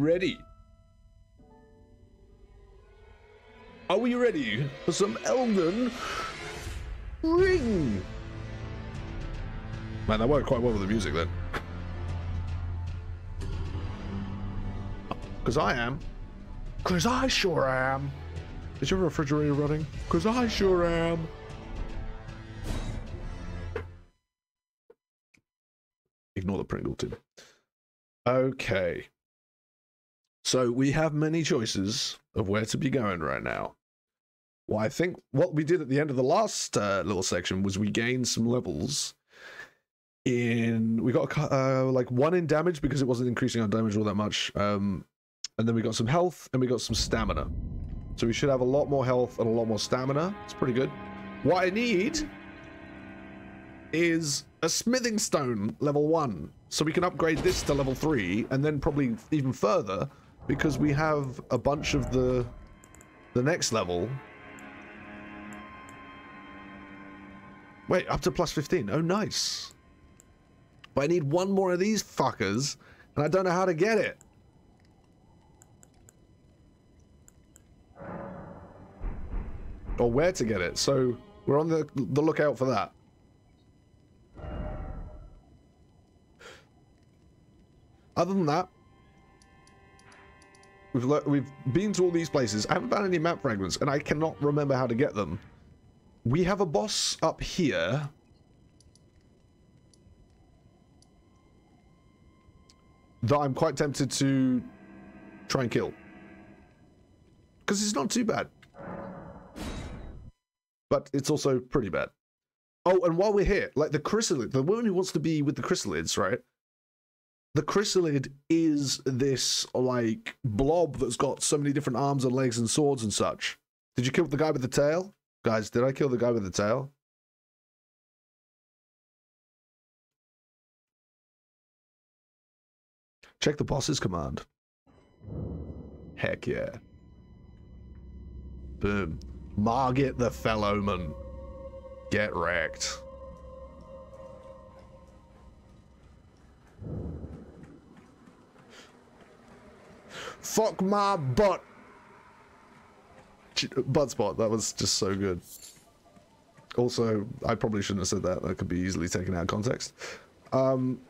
ready? Are we ready for some Elden Ring? Man, that worked quite well with the music then. Because I am. Because I sure am. Is your refrigerator running? Because I sure am. Ignore the Pringleton. Okay. So we have many choices of where to be going right now. Well, I think what we did at the end of the last uh, little section was we gained some levels. In we got uh, like one in damage because it wasn't increasing our damage all that much, um, and then we got some health and we got some stamina. So we should have a lot more health and a lot more stamina. It's pretty good. What I need is a smithing stone level one, so we can upgrade this to level three, and then probably even further because we have a bunch of the the next level Wait, up to plus 15. Oh, nice. But I need one more of these fuckers, and I don't know how to get it. Or where to get it. So we're on the, the lookout for that. Other than that, we've we've been to all these places. I haven't found any map fragments, and I cannot remember how to get them. We have a boss up here. That I'm quite tempted to try and kill. Because it's not too bad. But it's also pretty bad. Oh, and while we're here, like the chrysalid, the woman who wants to be with the chrysalids, right? The chrysalid is this, like, blob that's got so many different arms and legs and swords and such. Did you kill the guy with the tail? Guys, did I kill the guy with the tail? Check the boss's command. Heck yeah. Boom. Margit the Fell Omen. Get wrecked. Fuck my butt butt spot. That was just so good. Also, I probably shouldn't have said that. That could be easily taken out of context. Um,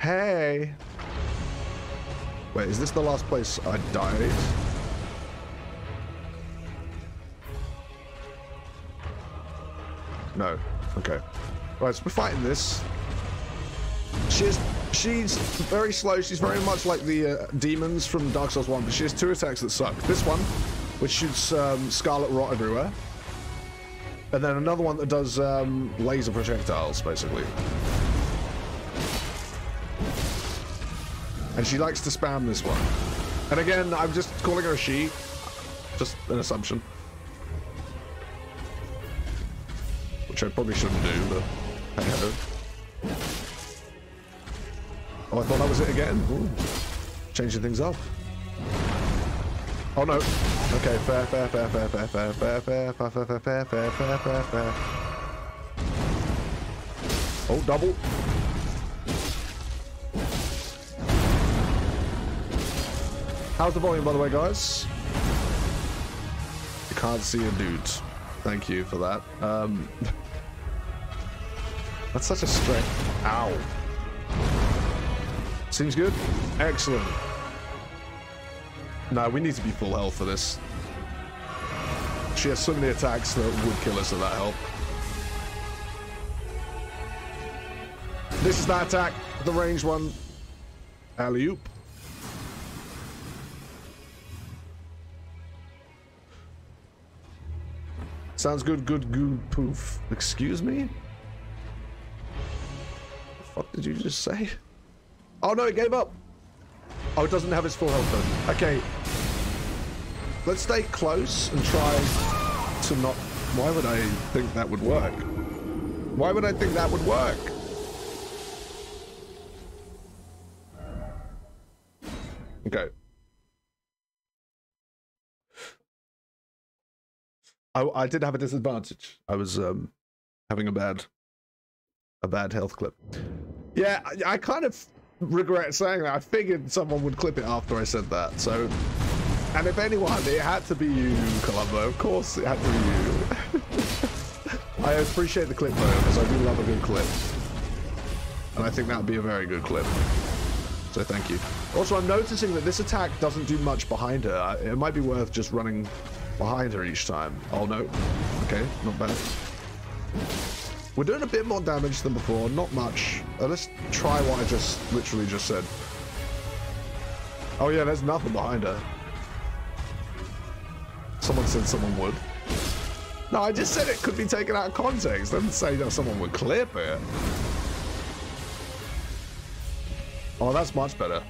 hey. Wait, is this the last place I died? No. Okay. Right, so we're fighting this. She's she's very slow. She's very much like the uh, demons from Dark Souls 1, but she has two attacks that suck. This one, which shoots um, scarlet rot everywhere. And then another one that does um, laser projectiles, basically. And she likes to spam this one. And again, I'm just calling her a she. Just an assumption. Which I probably shouldn't do, but hey ho. Oh, I thought that was it again. Ooh. Changing things up. Oh no. Okay, fair, fair, fair, fair, fair, fair, fair, fair, fair, fair, fair, fair, fair, fair, fair, fair. Oh, double. How's the volume, by the way, guys? You can't see a dude. Thank you for that. Um, that's such a strength. Ow. Seems good. Excellent. No, we need to be full health for this. She has so many attacks that would kill us at that help. This is that attack, the ranged one. Alley-oop. Sounds good, good, good, poof. Excuse me? The fuck did you just say? Oh no, it gave up. Oh, it doesn't have its full health then. Okay. Let's stay close and try to not... Why would I think that would work? Why would I think that would work? Okay. I, I did have a disadvantage. I was um, having a bad, a bad health clip. Yeah, I, I kind of regret saying that. I figured someone would clip it after I said that. So, and if anyone, it had to be you, Columbo. Of course, it had to be you. I appreciate the clip though, because I do love a good clip, and I think that would be a very good clip. So thank you. Also, I'm noticing that this attack doesn't do much behind her. It might be worth just running behind her each time. Oh no. Okay, not bad. We're doing a bit more damage than before, not much. Uh, let's try what I just literally just said. Oh yeah, there's nothing behind her. Someone said someone would. No, I just said it could be taken out of context. I didn't say that someone would clip it. Oh, that's much better.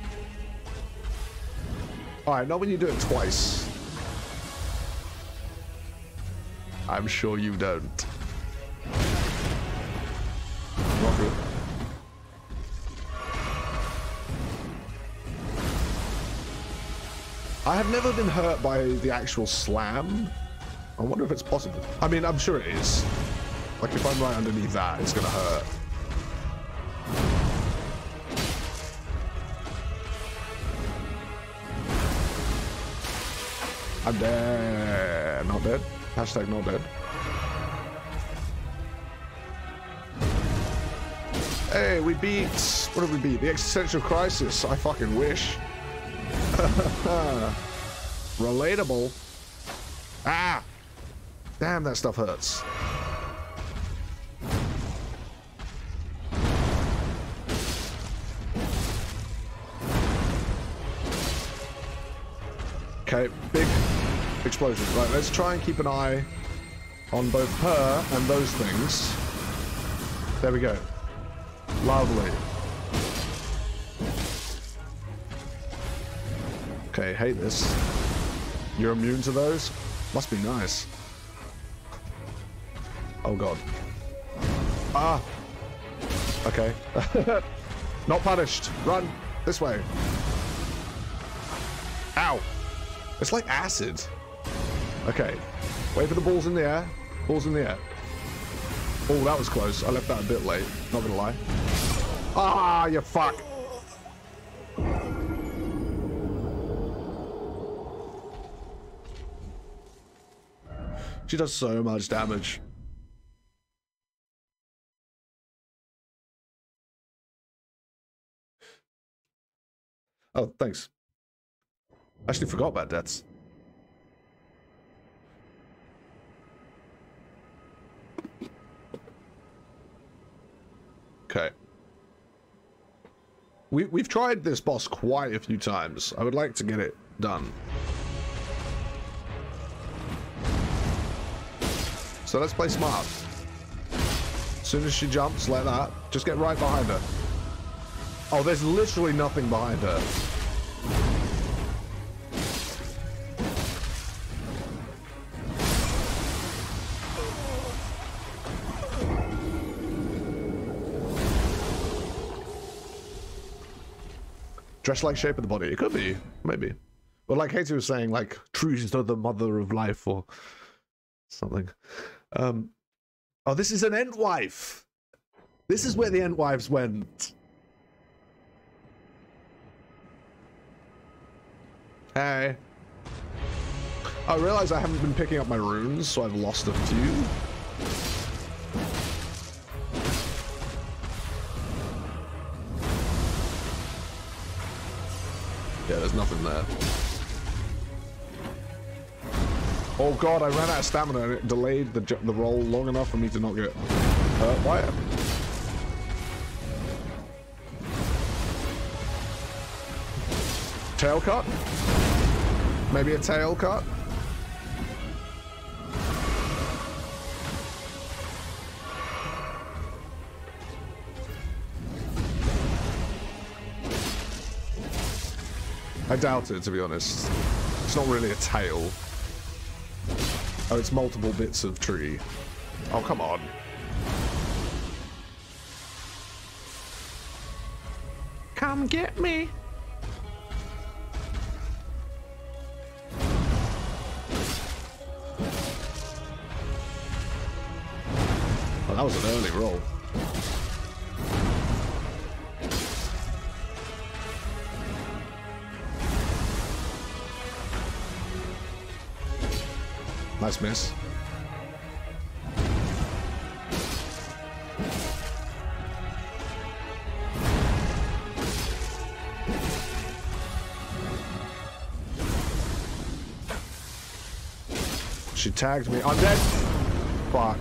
Alright, not when you do it twice. I'm sure you don't. I have never been hurt by the actual slam. I wonder if it's possible. I mean, I'm sure it is. Like, if I'm right underneath that, it's gonna hurt. I'm dead. Not dead. Hashtag not dead. Hey, we beat... What did we beat? The existential crisis. I fucking wish. Relatable. Ah! Damn, that stuff hurts. Okay, big explosion. Right, let's try and keep an eye on both her and those things. There we go. Lovely. Okay, hate this. You're immune to those? Must be nice. Oh god. Ah! Okay. Not punished. Run! This way. Ow! It's like acid. Okay. Wait for the balls in the air. Balls in the air. Oh, that was close. I left that a bit late. Not gonna lie. Ah, you fuck! She does so much damage. Oh, thanks. I actually forgot about deaths. Okay. We, we've tried this boss quite a few times. I would like to get it done. So let's play smart. As soon as she jumps like that, just get right behind her. Oh, there's literally nothing behind her. Dress like shape of the body. It could be, maybe. But like Katie was saying, like trees not the mother of life or something. Um, oh, this is an Entwife. This is where the Entwives went. Hey. I realize I haven't been picking up my runes, so I've lost a few. There's nothing there. Oh god, I ran out of stamina and it delayed the, the roll long enough for me to not get hurt by it. Tail cut? Maybe a tail cut? I doubt it, to be honest. It's not really a tail. Oh, it's multiple bits of tree. Oh, come on. Come get me. Miss. She tagged me. I'm dead. Fuck.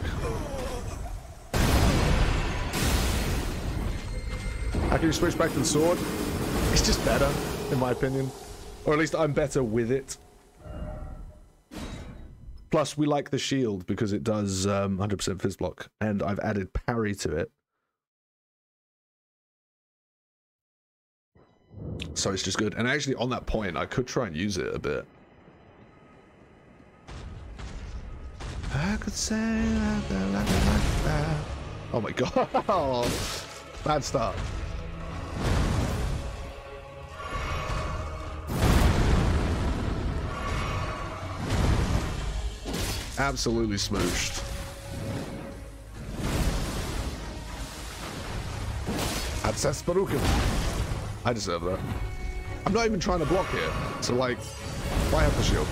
How can you switch back to the sword? It's just better, in my opinion. Or at least I'm better with it. Plus, we like the shield because it does 100% um, fizz block, and I've added parry to it. So it's just good. And actually, on that point, I could try and use it a bit. I could say Oh my god. Bad start. Absolutely smooshed. I deserve that. I'm not even trying to block here. So like, why have the shield?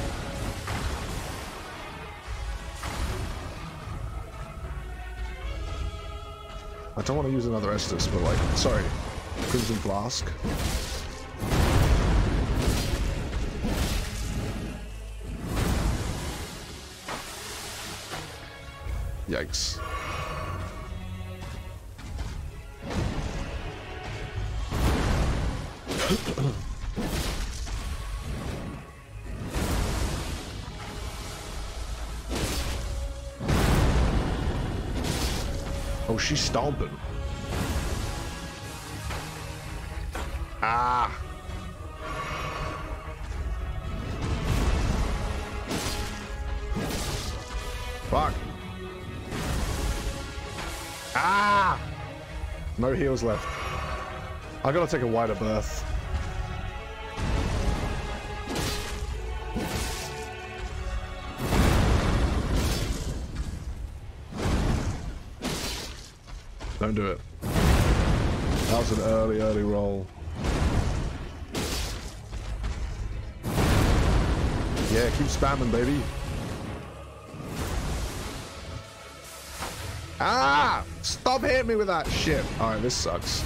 I don't want to use another Estus, but like, sorry, Crimson Flask. Yikes. oh, she's stomping. Ah. Fuck. Ah! No heals left. I gotta take a wider berth. Don't do it. That was an early, early roll. Yeah, keep spamming, baby. Stop hitting me with that shit. All right, this sucks.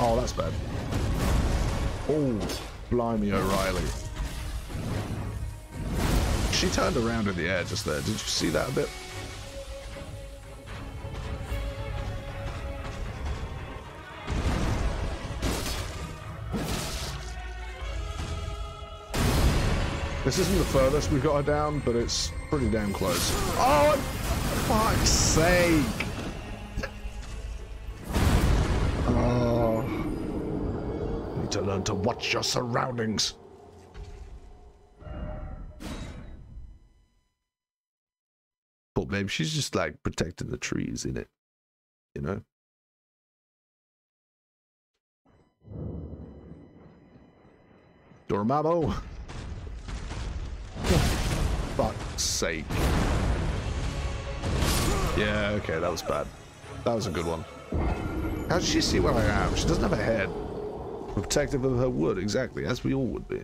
Oh, that's bad. Oh, blimey O'Reilly. She turned around in the air just there. Did you see that a bit? This isn't the furthest we've got her down, but it's pretty damn close. Oh, fuck's sake! Oh. Need to learn to watch your surroundings. But maybe she's just like protecting the trees in it, you know? Dormammu. Fuck's sake. Yeah, okay, that was bad. That was a good one. How does she see where I am? She doesn't have a head. Protective of her wood, exactly, as we all would be.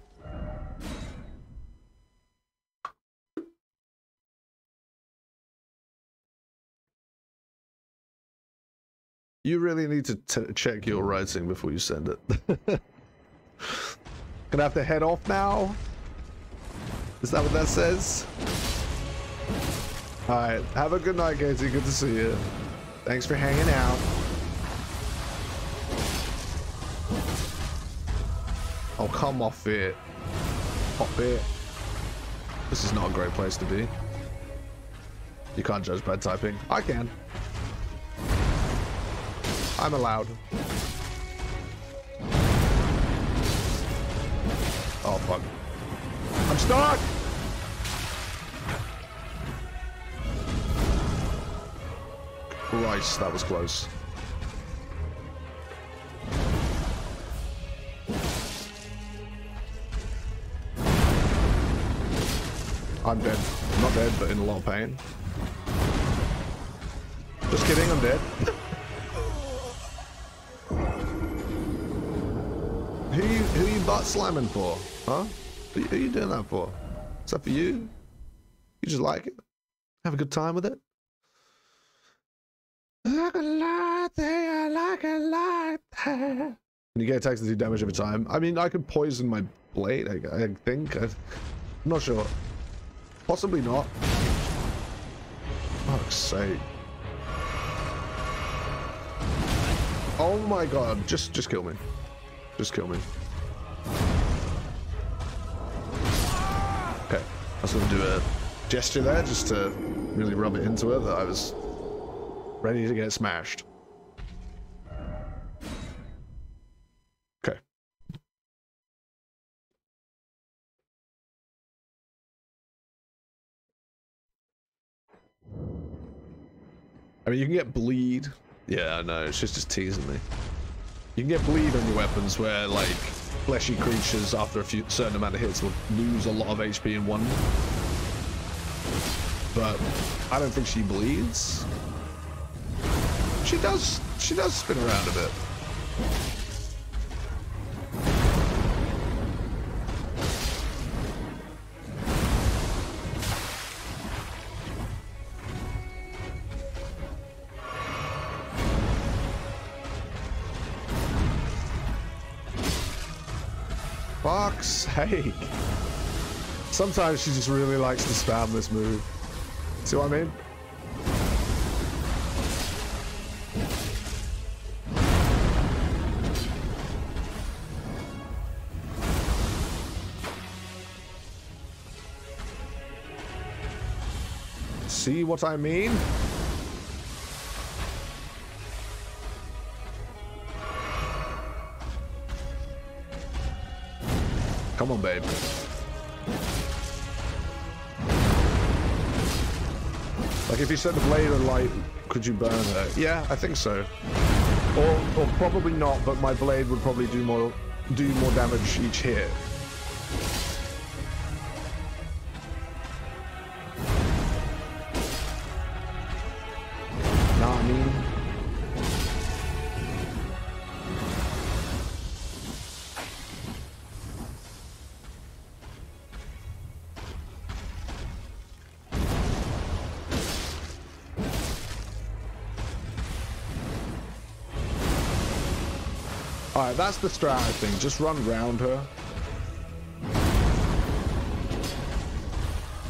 You really need to check your writing before you send it. Gonna have to head off now? Is that what that says? Alright, have a good night, Katie. Good to see you. Thanks for hanging out. Oh, come off it. Pop it. This is not a great place to be. You can't judge by typing. I can. I'm allowed. Oh, fuck. I'm! Christ, that was close. I'm dead. I'm not dead, but in a lot of pain. Just kidding, I'm dead. Who you, who you butt slamming for? Huh? Who, are you doing that for? Is that for you? You just like it? Have a good time with it? Like a there, like a there. And you get attacks that do damage every time. I mean, I could poison my blade, I, I think. I, I'm not sure. Possibly not. Fuck's sake. Oh my god, just just kill me. Just kill me. I was gonna do a gesture there just to really rub it into her that I was ready to get smashed. Okay. I mean, you can get bleed. Yeah, I know. It's just just teasing me. You can get bleed on your weapons where, like, fleshy creatures, after a few certain amount of hits, will lose a lot of HP in one. But I don't think she bleeds. She does. She does spin around a bit. Sometimes she just really likes to spam this move. See what I mean? See what I mean? Come on, babe. Like, if you set the blade on light, could you burn her? Yeah, I think so. Or, or probably not, but my blade would probably do more, do more damage each hit. That's the strat, I think. Just run round her.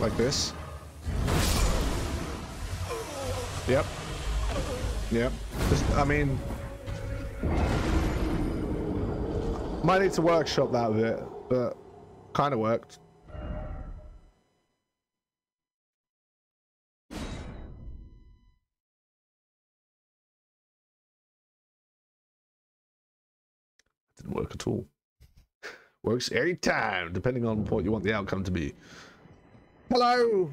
Like this. Yep. Yep. Just, I mean... Might need to workshop that a bit, but kind of worked. All. Works every time, depending on what you want the outcome to be. Hello!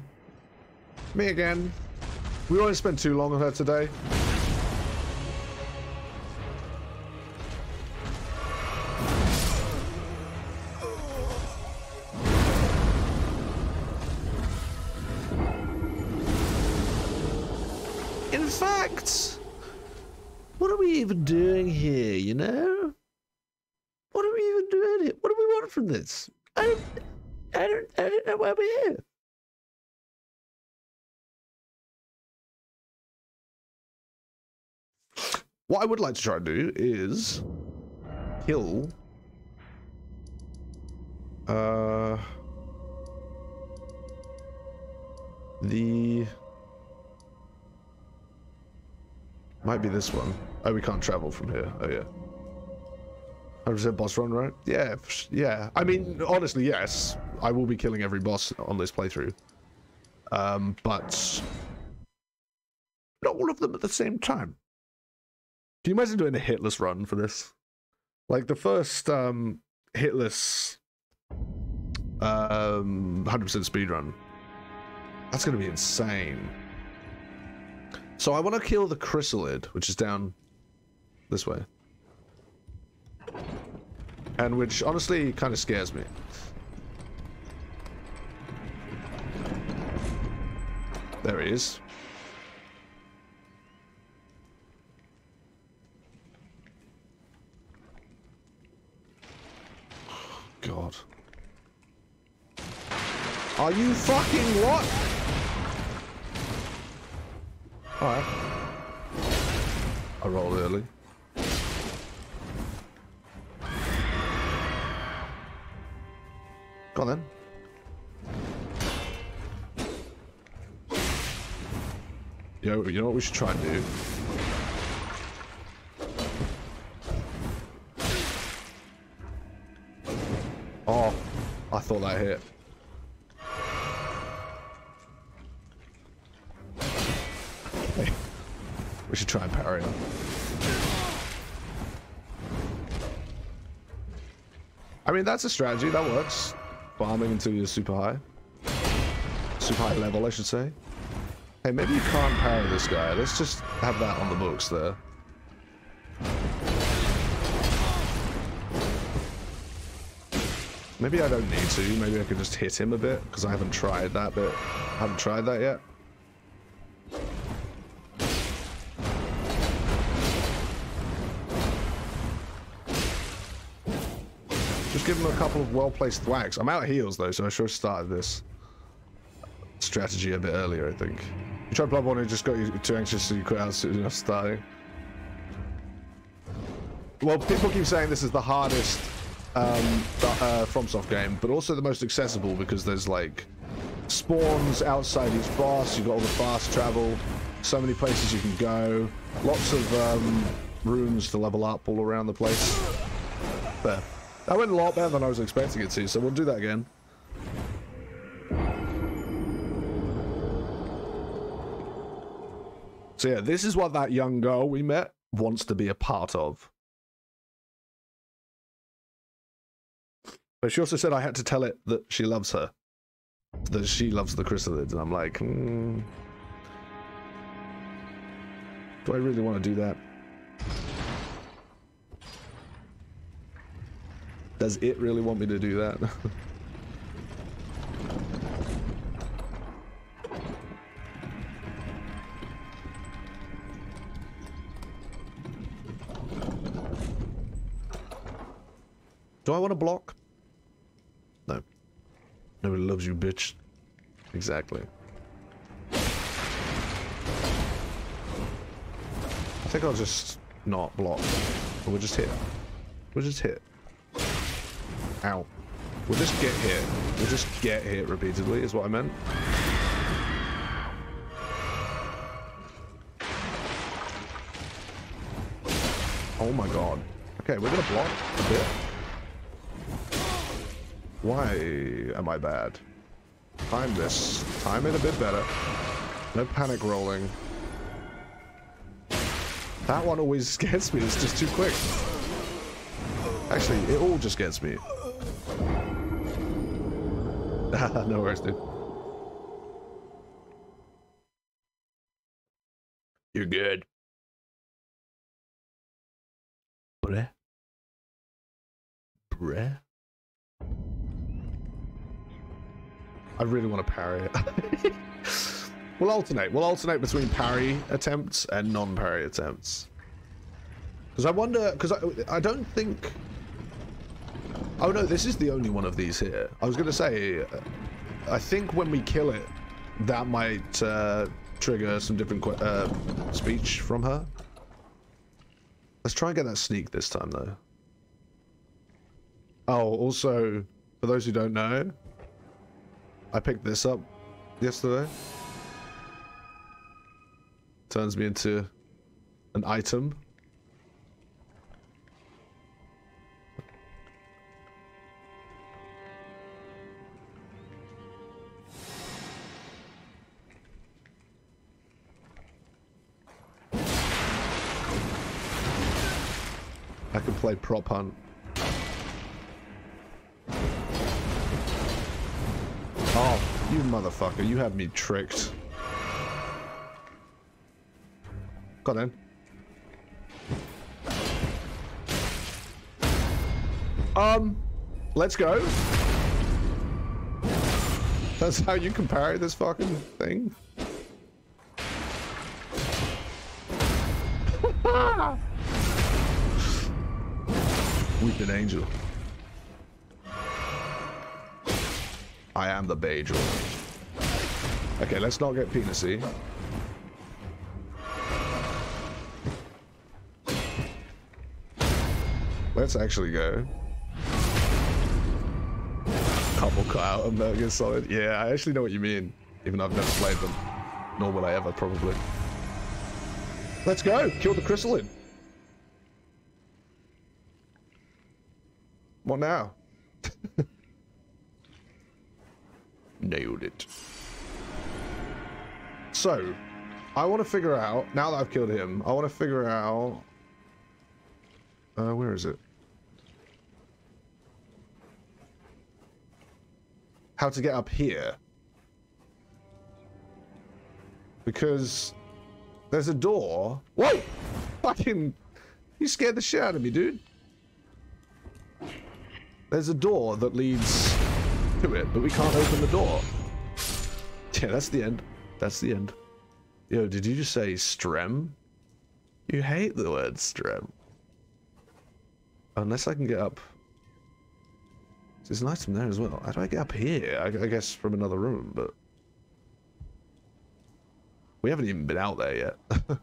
Me again. We won't spend too long on her today. In fact, what are we even doing here, you know? What are we even doing here? What do we from this? I don't, I don't, I don't know why we're here. What I would like to try and do is kill. Uh, the might be this one. Oh, we can't travel from here. Oh yeah. 100% boss run, right? Yeah, yeah. I mean, honestly, yes. I will be killing every boss on this playthrough. Um, but not all of them at the same time. Can you imagine doing a hitless run for this? Like the first um, hitless um, 100% speed run. That's going to be insane. So I want to kill the chrysalid, which is down this way. And which honestly kind of scares me. There he is. god. Are you fucking what? Alright. I roll early. Yo, you know what we should try and do? Oh, I thought that hit. We should try and parry him. I mean, that's a strategy. That works. Farming until you're super high. Super high level, I should say. Hey, maybe you can't parry this guy. Let's just have that on the books there. Maybe I don't need to. Maybe I could just hit him a bit, because I haven't tried that bit. I haven't tried that yet. Just give him a couple of well-placed thwacks. I'm out of heals, though, so I should have started this strategy a bit earlier, I think. You tried Bloodborne and just got you too anxious so you quit out soon enough starting. Well, people keep saying this is the hardest um, uh, FromSoft game, but also the most accessible because there's like spawns outside each boss, you've got all the fast travel, so many places you can go, lots of um, rooms to level up all around the place. There. That went a lot better than I was expecting it to, so we'll do that again. So yeah, this is what that young girl we met wants to be a part of. But she also said I had to tell it that she loves her. That she loves the chrysalids. And I'm like, hmm, do I really want to do that? Does it really want me to do that? Do I want to block? No. Nobody loves you, bitch. Exactly. I think I'll just not block. We'll just hit. We'll just hit. Ow. We'll just get hit. We'll just get hit repeatedly, is what I meant. Oh my god. Okay, we're gonna block a bit. Why am I bad? Time this. Time it a bit better. No panic rolling. That one always gets me. It's just too quick. Actually, it all just gets me. no worries, dude. You're good. Bruh. Bruh. I really want to parry it. we'll alternate. We'll alternate between parry attempts and non-parry attempts. Because I wonder, because I, I don't think... Oh no, this is the only one of these here. I was going to say, I think when we kill it, that might uh, trigger some different uh, speech from her. Let's try and get that sneak this time, though. Oh, also, for those who don't know, I picked this up yesterday. Turns me into an item. I can play prop hunt. You motherfucker, you have me tricked. Got in. Um, let's go. That's how you compare this fucking thing? Weeping angel. I am the Bajor. Okay, let's not get penisy. Let's actually go. Couple Kyle and Metal Gear Solid. Yeah, I actually know what you mean. Even though I've never played them. Nor will I ever, probably. Let's go! Kill the Chrysalid! What now? Nailed it. So, I want to figure out, now that I've killed him, I want to figure out... Uh, where is it? How to get up here. Because there's a door. Whoa! Fucking... You scared the shit out of me, dude. There's a door that leads to it, but we can't open the door. Yeah, that's the end. That's the end. Yo, did you just say strem? You hate the word strem. Unless I can get up. There's an item there as well. How do I get up here? I, I guess from another room, but... We haven't even been out there yet.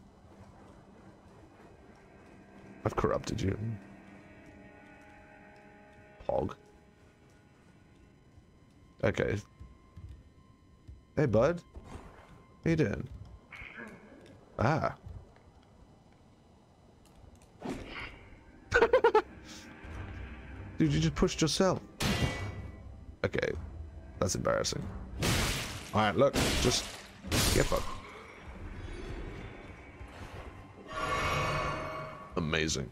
I've corrupted you. Pog. Okay. Hey, bud. How you doing? Ah. Dude, you just pushed yourself. Okay. That's embarrassing. Alright, look. Just get fucked. Amazing.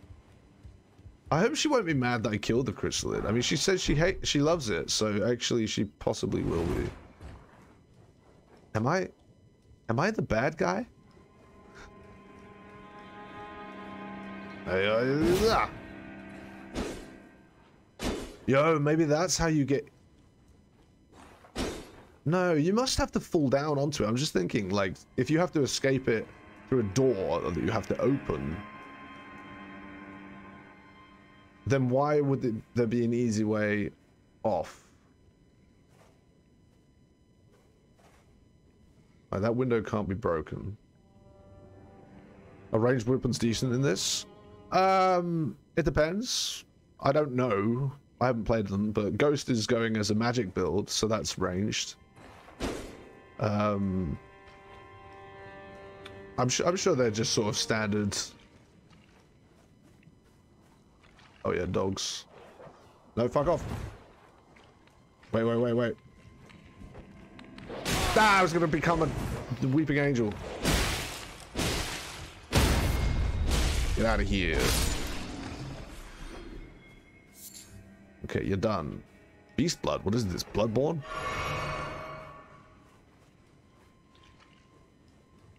I hope she won't be mad that I killed the chrysalid. I mean, she says she hate, she loves it, so actually she possibly will be. Am I, am I the bad guy? Ah. Yo, maybe that's how you get... No, you must have to fall down onto it. I'm just thinking, like, if you have to escape it through a door that you have to open, then why would it, there be an easy way off? Right, that window can't be broken. A ranged weapon's decent in this? Um, it depends. I don't know. I haven't played them, but Ghost is going as a magic build, so that's ranged. Um, I'm sure. I'm sure they're just sort of standard Oh yeah, dogs. No, fuck off. Wait, wait, wait, wait. Ah, I was gonna become a weeping angel. Get out of here. Okay, you're done. Beast blood. What is this? Bloodborne?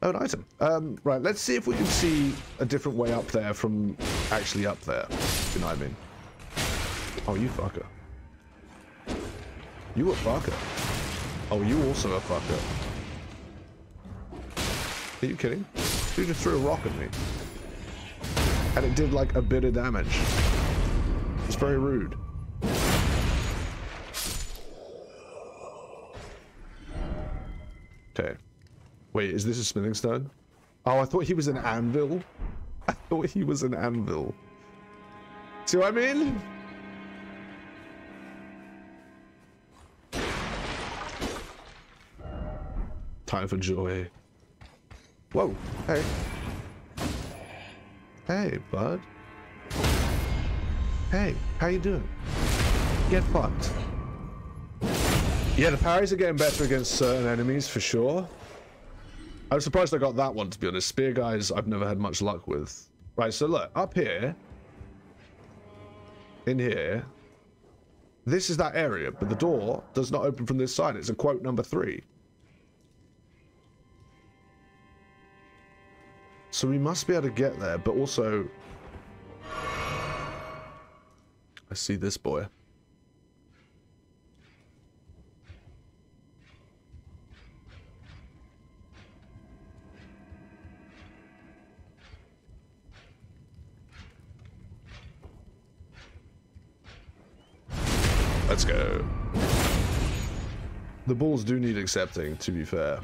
Oh, an item. Um, right, let's see if we can see a different way up there from actually up there. You know what I mean? Oh, you fucker. You a fucker. Oh, you also a fucker. Are you kidding? You just threw a rock at me. And it did like a bit of damage. It's very rude. Okay. Wait, is this a smithing stone? Oh, I thought he was an anvil. I thought he was an anvil. See what I mean? Time for joy. Whoa, hey. Hey, bud. Hey, how you doing? Get fucked. Yeah, the parries are getting better against certain enemies, for sure. I'm surprised I got that one, to be honest. Spear guys, I've never had much luck with. Right, so look, up here, in here, this is that area, but the door does not open from this side. It's a quote number three. So we must be able to get there, but also... I see this boy. Let's go. The balls do need accepting, to be fair.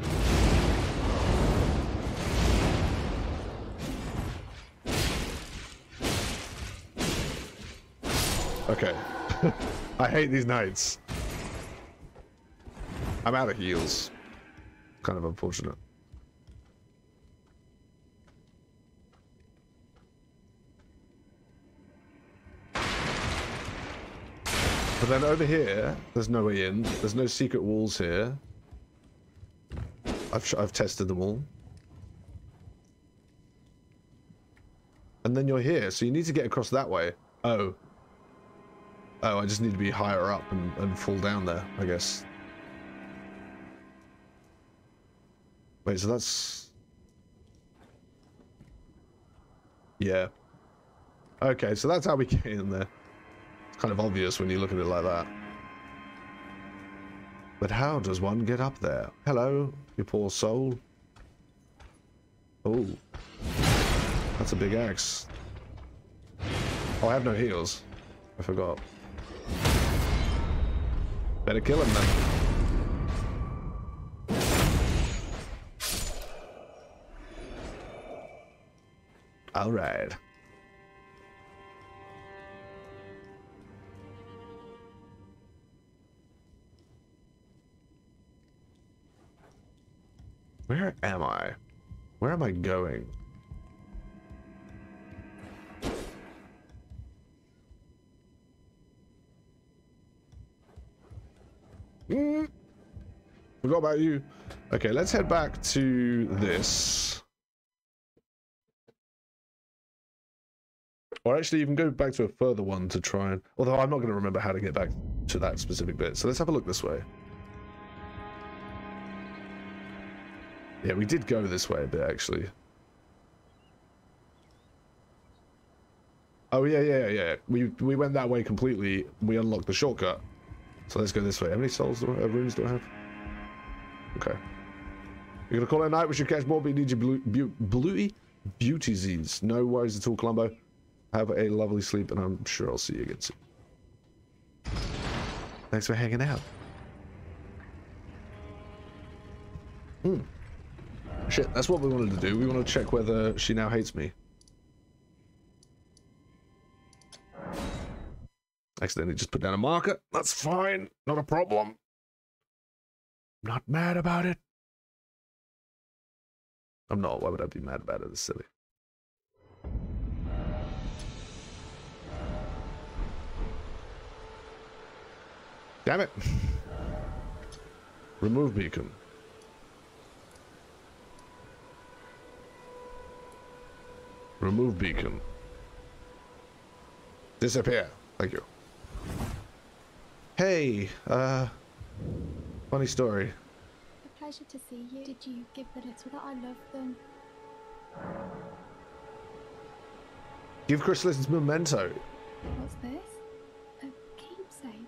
Okay. I hate these knights. I'm out of heals. Kind of unfortunate. But then over here, there's no way in. There's no secret walls here. I've, I've tested them all. And then you're here, so you need to get across that way. Oh. Oh, I just need to be higher up and, and fall down there, I guess. Wait, so that's... Yeah. Okay, so that's how we get in there kind of obvious when you look at it like that. But how does one get up there? Hello, you poor soul. Oh. That's a big axe. Oh, I have no heals. I forgot. Better kill him then. Alright. Where am I? Where am I going? Mm. Forgot about you. Okay, let's head back to this. Or actually, you can go back to a further one to try and... Although I'm not going to remember how to get back to that specific bit. So let's have a look this way. Yeah, we did go this way a bit, actually. Oh, yeah, yeah, yeah. We we went that way completely. We unlocked the shortcut. So let's go this way. How many souls do I, uh, runes do I have? Okay. You're gonna call it a night. We should catch more BDG blue, blue, bluey beauty Z's. No worries at all, Columbo. Have a lovely sleep, and I'm sure I'll see you again soon. Thanks for hanging out. Hmm. Shit, that's what we wanted to do. We want to check whether she now hates me. Accidentally just put down a marker. That's fine. Not a problem. I'm not mad about it. I'm not. Why would I be mad about it? It's silly. Damn it. Remove beacon. Remove beacon. Disappear. Thank you. Hey, uh, funny story. A pleasure to see you. Did you give the letter that I love them? Give Chrysalids' memento. What's this? A keepsake?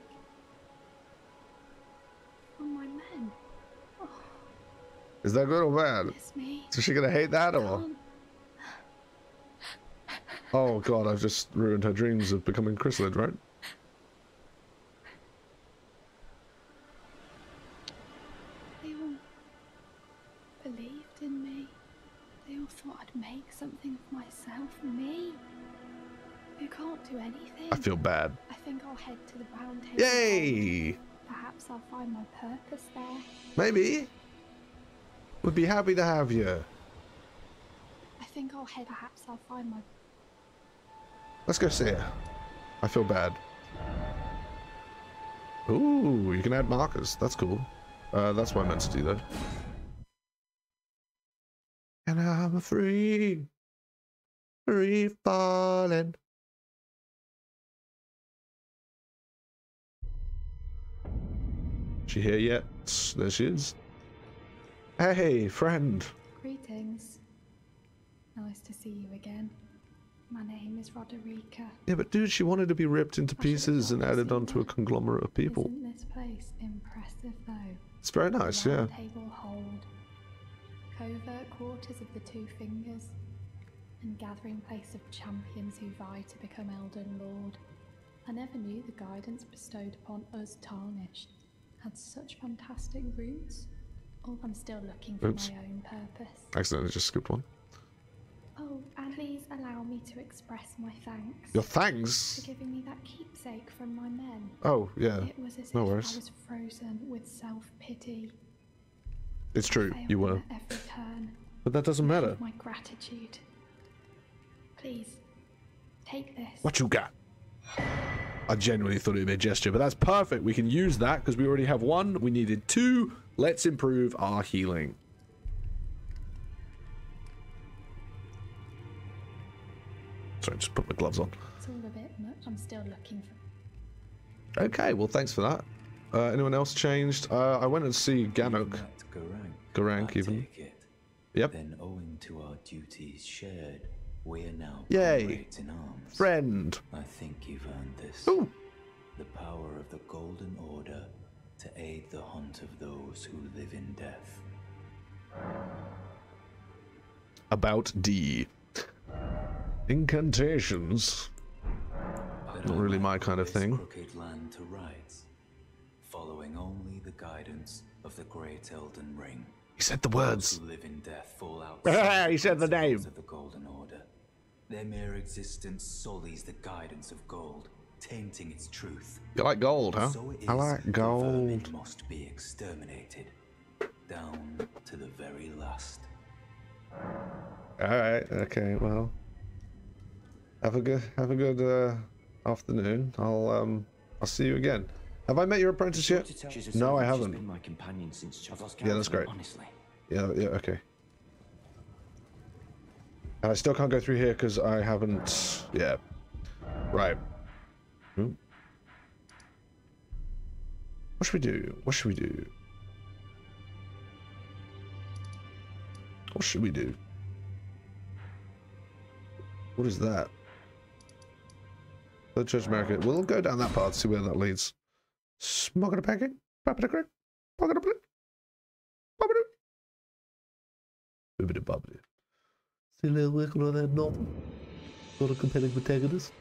From my men? Oh, Is that good or bad? me. Is she gonna hate that or? Oh god, I've just ruined her dreams of becoming Chrysalid, right? They all believed in me. They all thought I'd make something of myself. Me? Who can't do anything. I feel bad. I think I'll head to the round table. Yay! Perhaps I'll find my purpose there. Maybe. We'd be happy to have you. I think I'll head. Perhaps I'll find my. Let's go see her. I feel bad. Ooh, you can add markers. That's cool. Uh, that's what I meant to do, though. And I'm free. Free falling. She here yet? There she is. Hey, friend. Greetings. Nice to see you again. My name is Roderika. Yeah, but dude, she wanted to be ripped into pieces and added onto a conglomerate of people. Isn't this place impressive though? It's very nice, yeah. Table hold. Covert quarters of the Two Fingers. And gathering place of champions who vie to become Elden Lord. I never knew the guidance bestowed upon us tarnished had such fantastic roots. Oh, I'm still looking for Oops. my own purpose. Accidentally just skipped one. Oh, and please allow me to express my thanks Your thanks? for giving me that keepsake from my men. Oh yeah, It was as no if worries. I was frozen with self-pity. it's true. Failed You were, every turn. but that doesn't matter. My gratitude. Please, take this. What you got? I genuinely thought it would be a gesture, but that's perfect. We can use that because we already have one. We needed two. Let's improve our healing. Sorry, just put my gloves on. It's all a bit much. I'm still looking for. Okay, well, thanks for that. Uh, anyone else changed? Uh, I went and see Ganok. Garank. Garank, I even. take it. Yep. Then, owing to our duties shared, we are now Yay. in arms. Friend. I think you've earned this. Ooh. The power of the Golden Order to aid the hunt of those who live in death. About D. Incantations. Not really my kind of thing. Land to rights, following only the guidance of the Great Elden Ring. He said the words. live in death fall out. He said the name. Of the Golden Order. Their mere existence sullies the guidance of gold, tainting its truth. You like gold, huh? So I like gold. must be exterminated, down to the very last. All right. Okay. Well, have a good have a good uh, afternoon. I'll um I'll see you again. Have I met your apprentice yet? No, I haven't. Been my companion since Yeah, that's great. Honestly, Yeah. Yeah. Okay. And I still can't go through here because I haven't. Yeah. Right. Hmm. What should we do? What should we do? What should we do? What is that? The Church of America. We'll go down that path, see where that leads. Smoking a packet? Popping a crack? Popping a plate? Popping a... Bibbidi bobbidi. See little working on that novel? Got a compelling protagonist?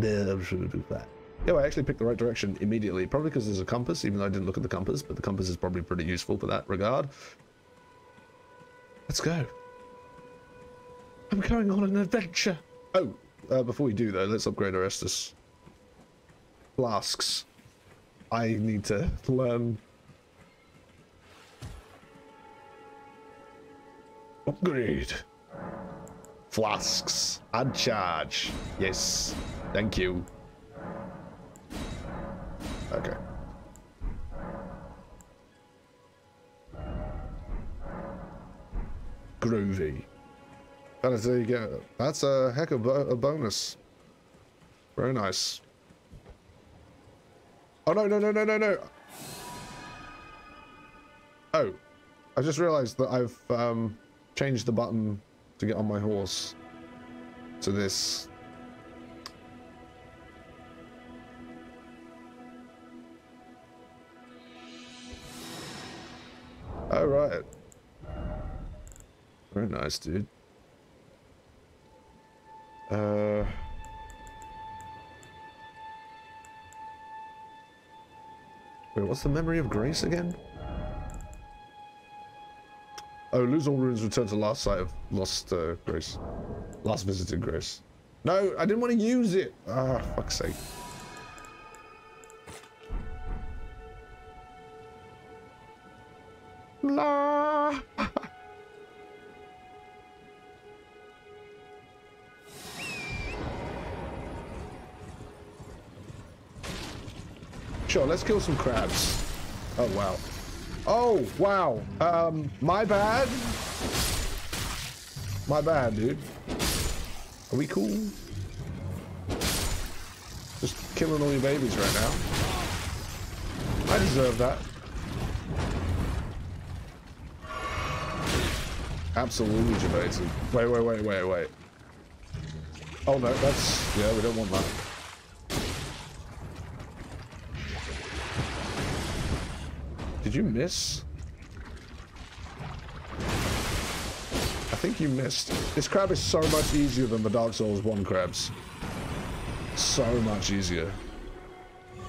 Yeah, I'm sure we'll do that. Yeah, I actually picked the right direction immediately. Probably because there's a compass, even though I didn't look at the compass, but the compass is probably pretty useful for that regard. Let's go. I'm going on an adventure. Oh, uh, before we do though, let's upgrade our Estus flasks. I need to learn. Upgrade. Flasks. Add charge. Yes. Thank you. Okay. Groovy. That's there you go. That's a heck of a, a bonus. Very nice. Oh no no no no no no. Oh, I just realised that I've um, changed the button to get on my horse to this. Oh right. Very nice, dude. Uh. Wait, what's the memory of grace again? Oh, lose all runes, return to last sight of lost uh, grace. Last visited grace. No, I didn't want to use it. Ah, fuck's sake. La. Sure, let's kill some crabs. Oh, wow. Oh, wow. Um, my bad. My bad, dude. Are we cool? Just killing all your babies right now. I deserve that. Absolutely debated. Wait, wait, wait, wait, wait. Oh no, that's yeah, we don't want that. Did you miss? I think you missed. This crab is so much easier than the Dark Souls 1 crabs. So much easier.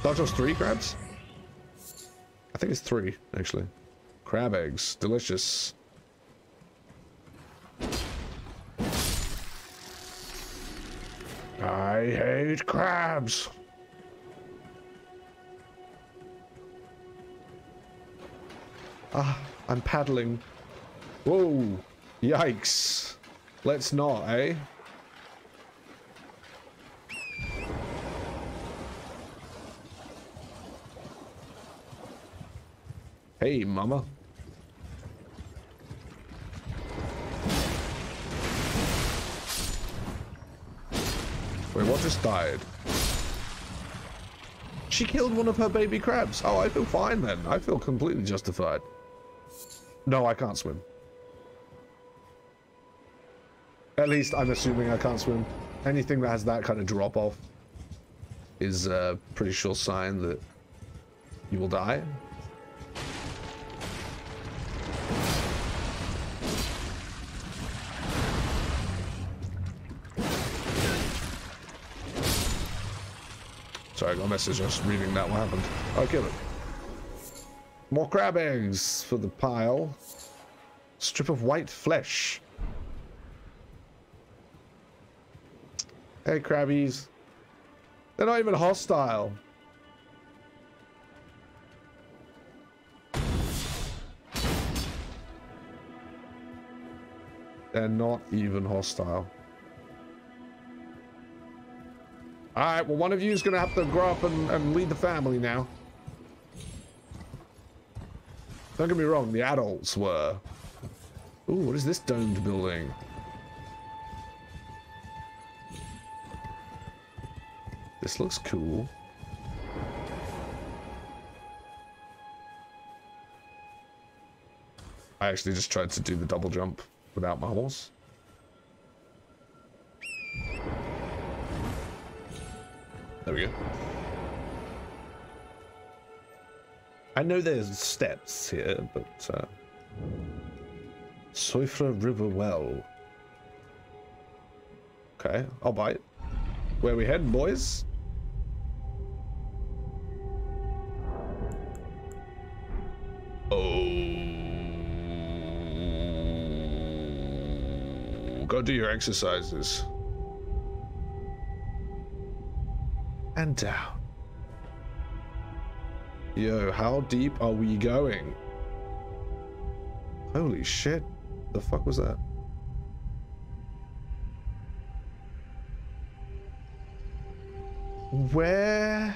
Dark Souls 3 crabs? I think it's three, actually. Crab eggs. Delicious. I hate crabs. Ah, I'm paddling. Whoa. Yikes. Let's not, eh? Hey, mama. Wait, what just died? She killed one of her baby crabs. Oh, I feel fine then. I feel completely justified. No, I can't swim. At least I'm assuming I can't swim. Anything that has that kind of drop off is a pretty sure sign that you will die. Sorry, I got a message just reading that. What happened? Oh, kill it. More crab eggs for the pile. Strip of white flesh. Hey, crabbies. They're not even hostile. They're not even hostile. Alright, well one of you is going to have to grow up and, and lead the family now. Don't get me wrong, the adults were. Ooh, what is this domed building? This looks cool. I actually just tried to do the double jump without my horse. There we go. I know there's steps here, but uh, Siofra River Well. Okay, I'll bite. Where we heading, boys? Oh. Go do your exercises. And down. Yo, how deep are we going? Holy shit. The fuck was that? Where?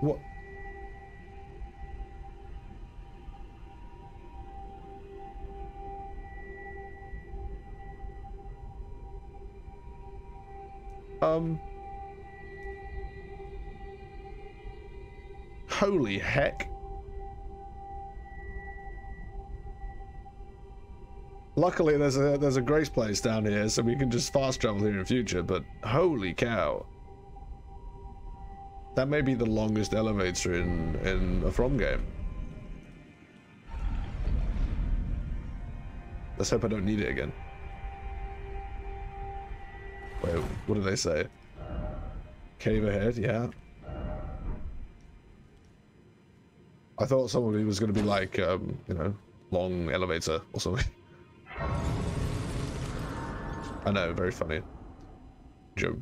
What? Um. Holy heck. Luckily, there's a there's a grace place down here, so we can just fast travel here in future. But holy cow, that may be the longest elevator in in a From game. Let's hope I don't need it again. Wait, what do they say? Cave ahead, yeah. I thought somebody was going to be like, um, you know, long elevator or something. I know, very funny. Joke.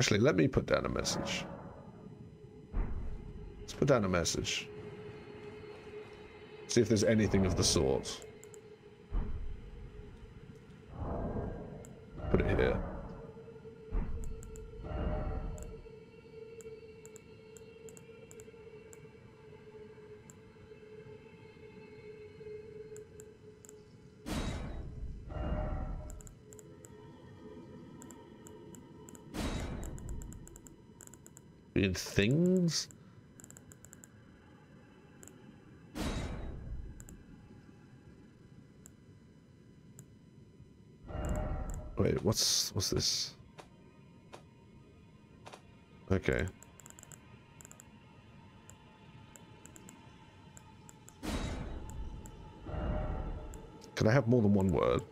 Actually, let me put down a message. Let's put down a message. See if there's anything of the sort. Put it here. Things? Wait, what's what's this? Okay. Can I have more than one word?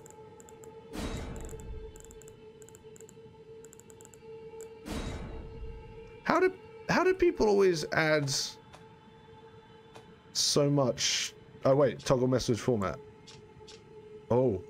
people always add so much. Oh, wait, toggle message format. Oh.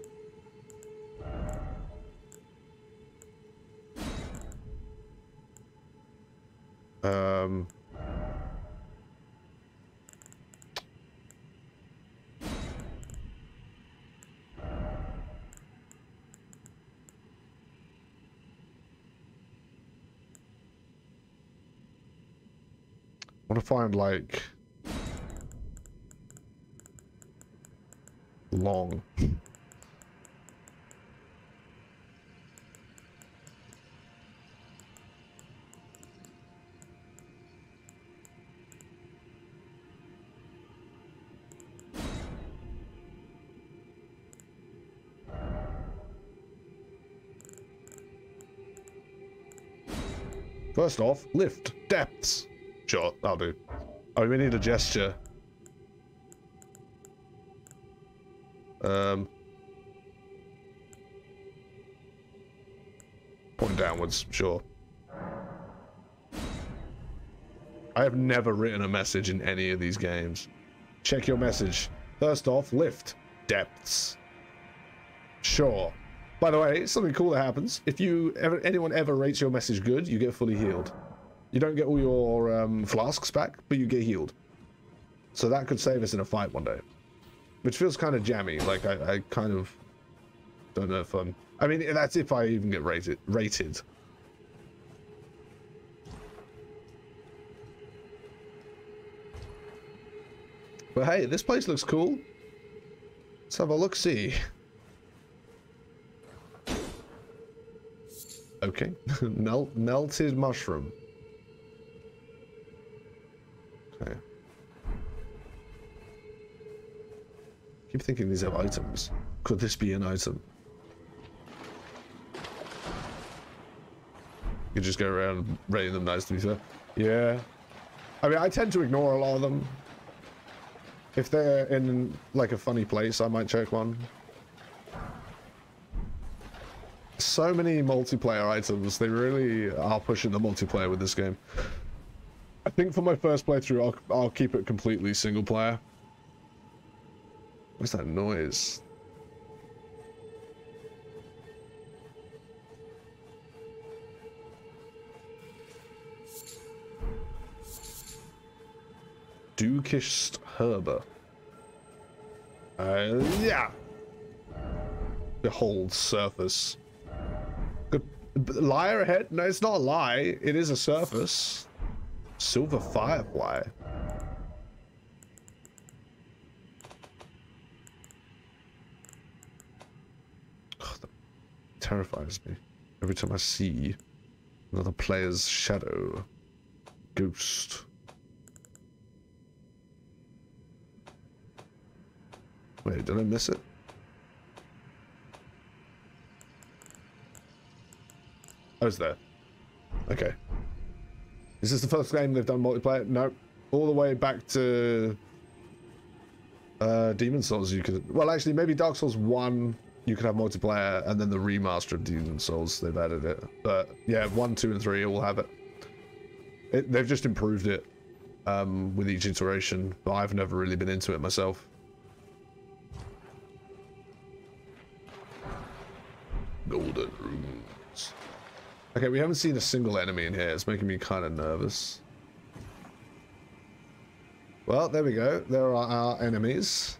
Find like long. First off, lift, depths. Sure, I'll do. Oh, we need a gesture. Um, point downwards, sure. I have never written a message in any of these games. Check your message. First off, lift. Depths. Sure. By the way, something cool that happens. If you ever anyone ever rates your message good, you get fully healed. You don't get all your um, flasks back, but you get healed. So that could save us in a fight one day. Which feels kind of jammy. Like, I, I kind of don't know if I'm... I mean, that's if I even get rated. rated. But hey, this place looks cool. Let's have a look-see. Okay. Mel melted mushroom. Keep thinking these have items. Could this be an item? You just go around rating them nice to be fair. Yeah. I mean, I tend to ignore a lot of them. If they're in, like, a funny place, I might check one. So many multiplayer items. They really are pushing the multiplayer with this game. I think for my first playthrough, I'll, I'll keep it completely single player. What's that noise? Dukist Herber. Uh, yeah. Behold surface. Good. Liar ahead? No, it's not a lie. It is a surface. Silver Firefly. Oh, that terrifies me. Every time I see another player's shadow. Ghost. Wait, did I miss it? I was there. Okay. Is this the first game they've done multiplayer? No. All the way back to uh, Demon's Souls you could... Well, actually, maybe Dark Souls 1 you could have multiplayer, and then the remaster of Demon's Souls, they've added it. But yeah, 1, 2, and 3 all have it. it they've just improved it um, with each iteration, but I've never really been into it myself. Golden runes. Okay, we haven't seen a single enemy in here. It's making me kind of nervous. Well, there we go. There are our enemies.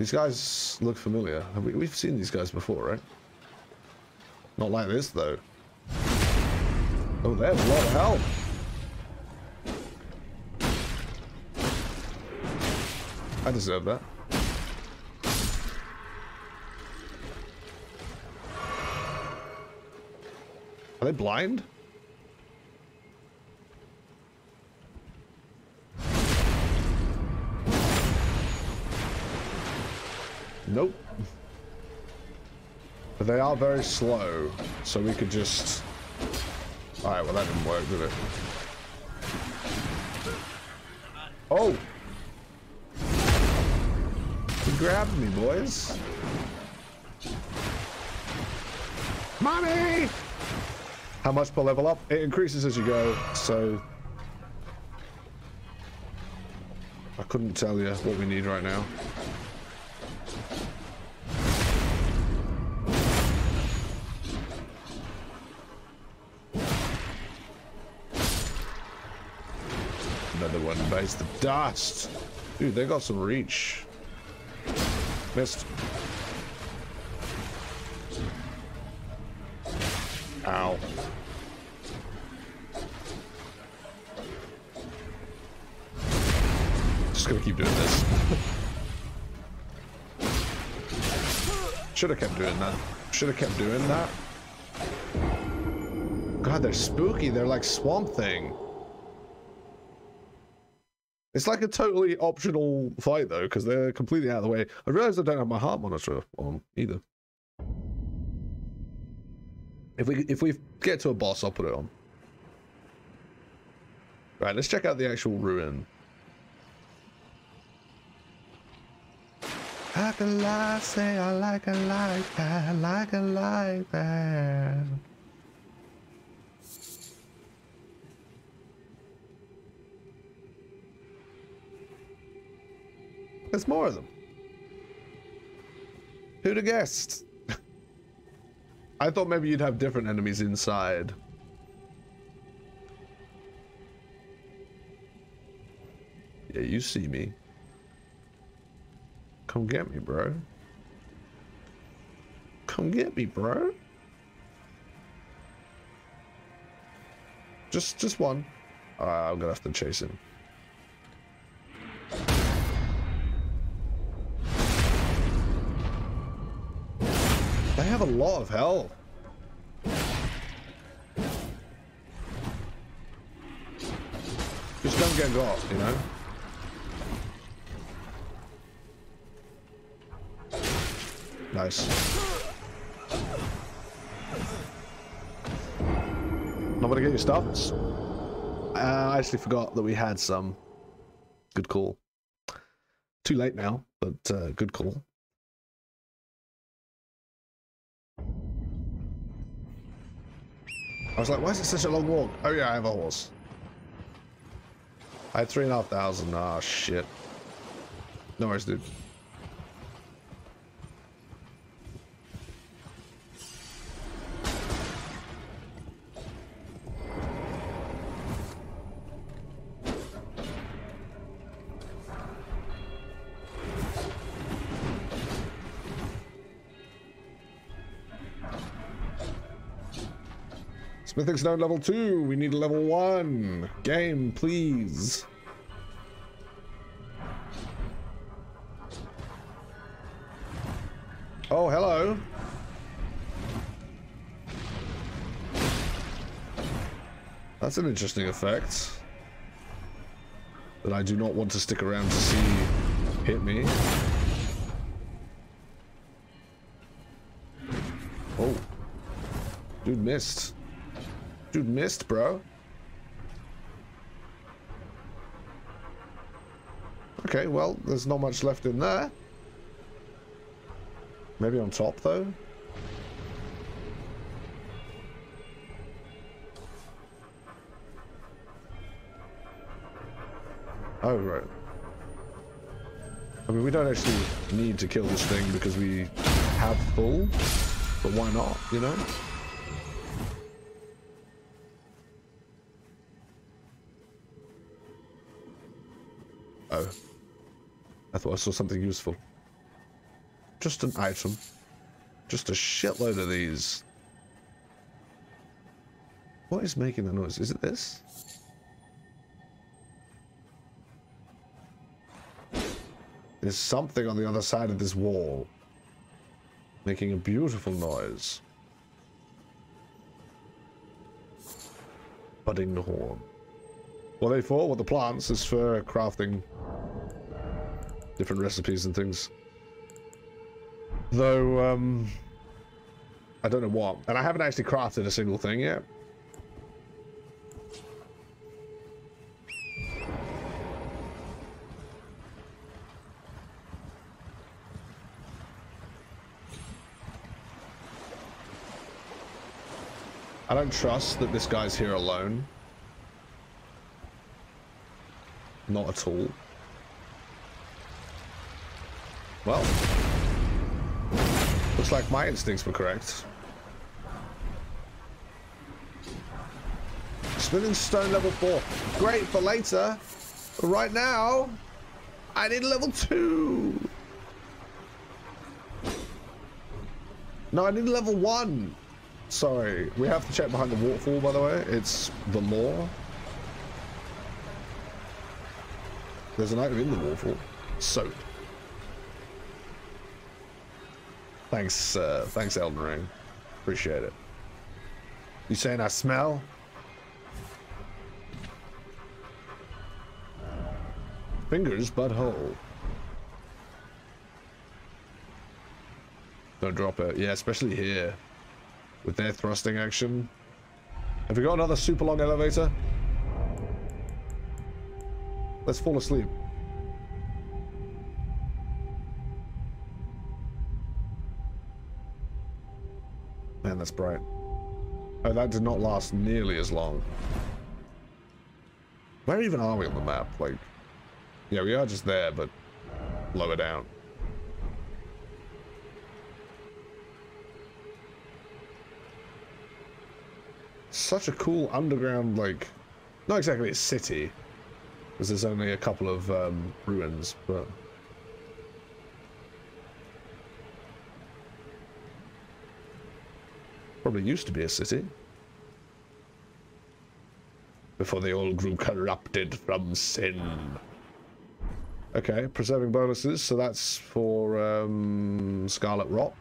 These guys look familiar. We, we've seen these guys before, right? Not like this, though. Oh, they have a lot of health. I deserve that. Are they blind? Nope. But they are very slow, so we could just... Alright, well that didn't work, did it? Oh! He grabbed me, boys. Mommy! How much per level up? It increases as you go, so... I couldn't tell you what we need right now. The dust. Dude, they got some reach. Missed. Ow. Just gonna keep doing this. Should have kept doing that. Should have kept doing that. God, they're spooky. They're like Swamp Thing. It's like a totally optional fight though, because they're completely out of the way. I realize I don't have my heart monitor on either. If we if we get to a boss, I'll put it on. Right, let's check out the actual ruin. I can lie, say I like a like that, like a like. There's more of them. Who'd have guessed? I thought maybe you'd have different enemies inside. Yeah, you see me. Come get me, bro. Come get me, bro. Just, just one. Uh, I'm gonna have to chase him. They have a lot of health. Just don't get got, you know? Nice. Not gonna get your stuffs. Uh, I actually forgot that we had some. Good call. Too late now, but uh, good call. I was like, why is it such a long walk? Oh yeah, I have a horse. I had three and a half thousand. Ah, shit. No worries, dude. Smithing now level 2. We need a level 1. Game, please. Oh, hello. That's an interesting effect. That I do not want to stick around to see hit me. Oh. Dude missed. Dude missed, bro. Okay, well, there's not much left in there. Maybe on top, though? Oh, right. I mean, we don't actually need to kill this thing because we have full, but why not, you know? Oh. I thought I saw something useful. Just an item. Just a shitload of these. What is making the noise? Is it this? There's something on the other side of this wall. Making a beautiful noise. Budding the horn. What they for? What the plants is for crafting different recipes and things. Though, um, I don't know what. And I haven't actually crafted a single thing yet. I don't trust that this guy's here alone. Not at all. Well, looks like my instincts were correct. Smithing stone level 4. Great for later. But right now, I need level 2. No, I need level 1. Sorry, we have to check behind the waterfall, by the way. It's the law. There's an item in the waterfall. Soap. Thanks, uh, thanks, Elden Ring. Appreciate it. You saying I smell? Fingers, butthole. Don't drop it. Yeah, especially here. With their thrusting action. Have we got another super long elevator? Let's fall asleep. Man, that's bright. Oh, that did not last nearly as long. Where even are we on the map? Like, yeah, we are just there, but lower down. Such a cool underground, like, not exactly a city, because there's only a couple of um, ruins, but... Probably used to be a city. Before they all grew corrupted from sin. Okay, preserving bonuses, so that's for um, Scarlet Rot.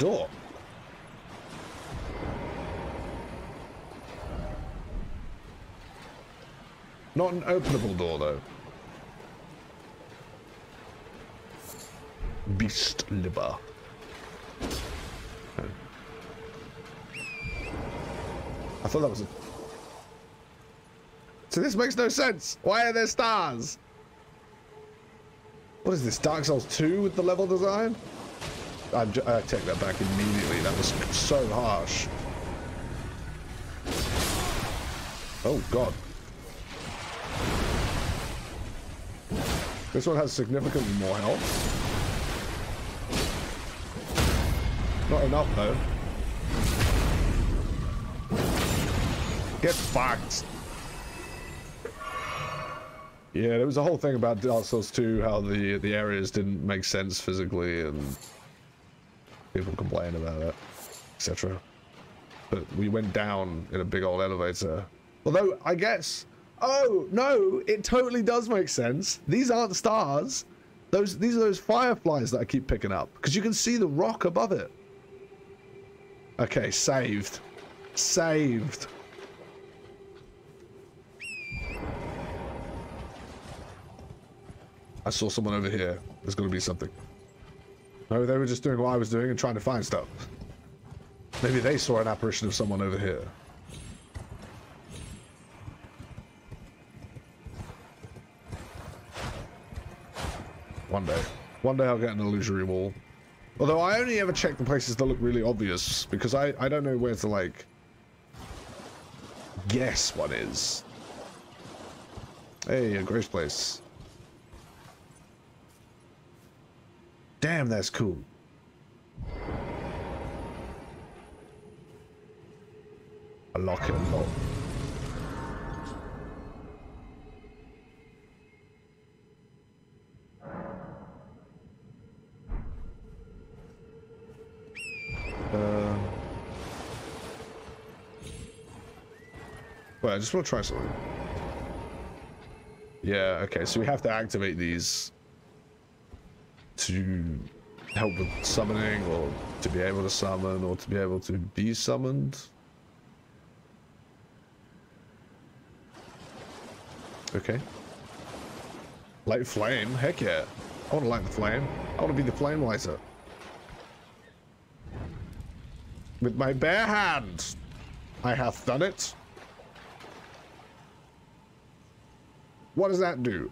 Door. Not an openable door, though. Beast liver. I thought that was a... So this makes no sense. Why are there stars? What is this, Dark Souls 2 with the level design? I, I take that back immediately. That was so harsh. Oh, God. This one has significantly more health. Not enough, though. Get fucked. Yeah, there was a whole thing about Dark Souls 2, how the the areas didn't make sense physically, and people complain about it, etc. But we went down in a big old elevator. Although, I guess... Oh, no! It totally does make sense. These aren't stars. Those These are those fireflies that I keep picking up. Because you can see the rock above it. Okay, saved. Saved. I saw someone over here. There's going to be something. No, they were just doing what I was doing and trying to find stuff. Maybe they saw an apparition of someone over here. One day. One day I'll get an illusory wall. Although I only ever check the places that look really obvious, because I, I don't know where to, like, guess what is. Hey, a Grace Place. Damn, that's cool. I like it a lot. Uh, wait, I just want to try something. Yeah, okay, so we have to activate these to help with summoning or to be able to summon or to be able to be summoned. Okay. Light flame? Heck yeah. I want to light the flame. I want to be the flame lighter. With my bare hands, I have done it. What does that do?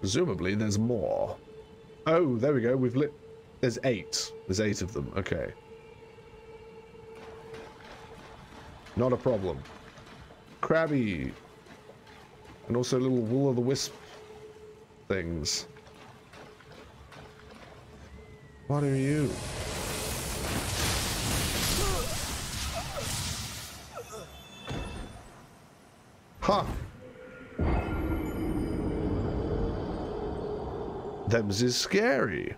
Presumably there's more. Oh, there we go. We've lit... There's eight. There's eight of them. Okay. Not a problem. Crabby. And also little will-o'-the-wisp things. What are you? Huh. Them's is scary.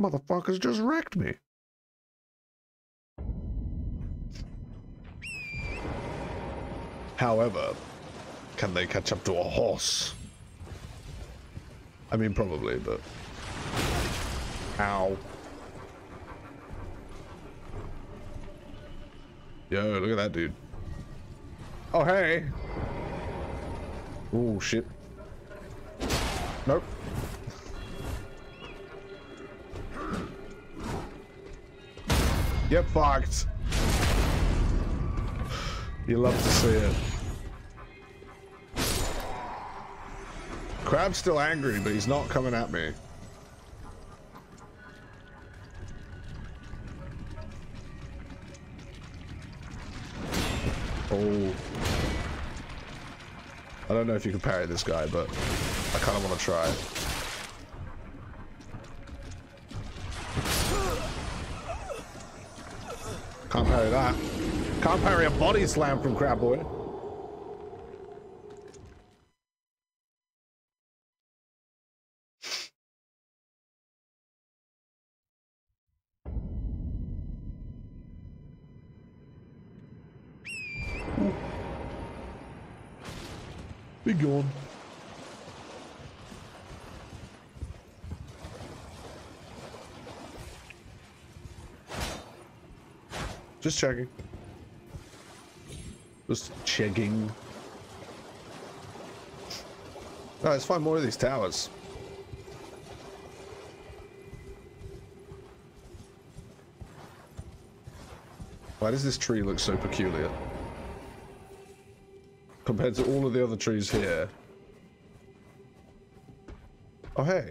Motherfuckers just wrecked me. However, can they catch up to a horse? I mean, probably, but... Ow. Yo, look at that dude. Oh, hey! Oh, shit. Nope. Get fucked. You love to see it. Crab's still angry, but he's not coming at me. Oh. I don't know if you can parry this guy, but I kind of want to try. Can't parry that. Can't parry a body slam from Crab Boy. Just checking. Just checking. Let's find more of these towers. Why does this tree look so peculiar? Compared to all of the other trees here. Oh, hey.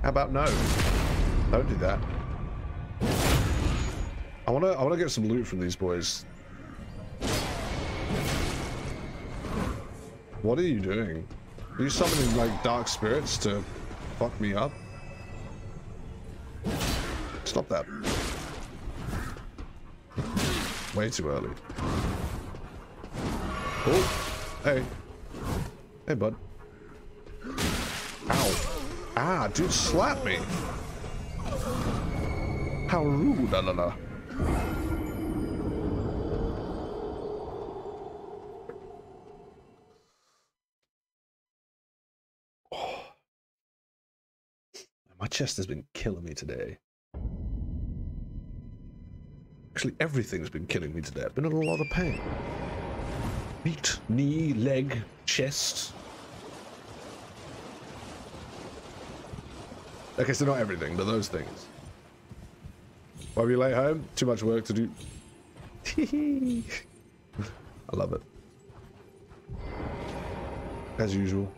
How about no? Don't do that. I wanna I wanna get some loot from these boys. What are you doing? Are you summoning like dark spirits to fuck me up? Stop that. Way too early. Oh, hey. Hey, bud. Ow. Ah, dude slap me. How rude, la la la. My chest has been killing me today. Actually, everything's been killing me today. I've been in a lot of pain. Feet, knee, leg, chest. Okay, so not everything, but those things. Why are you late home? Too much work to do. I love it. As usual.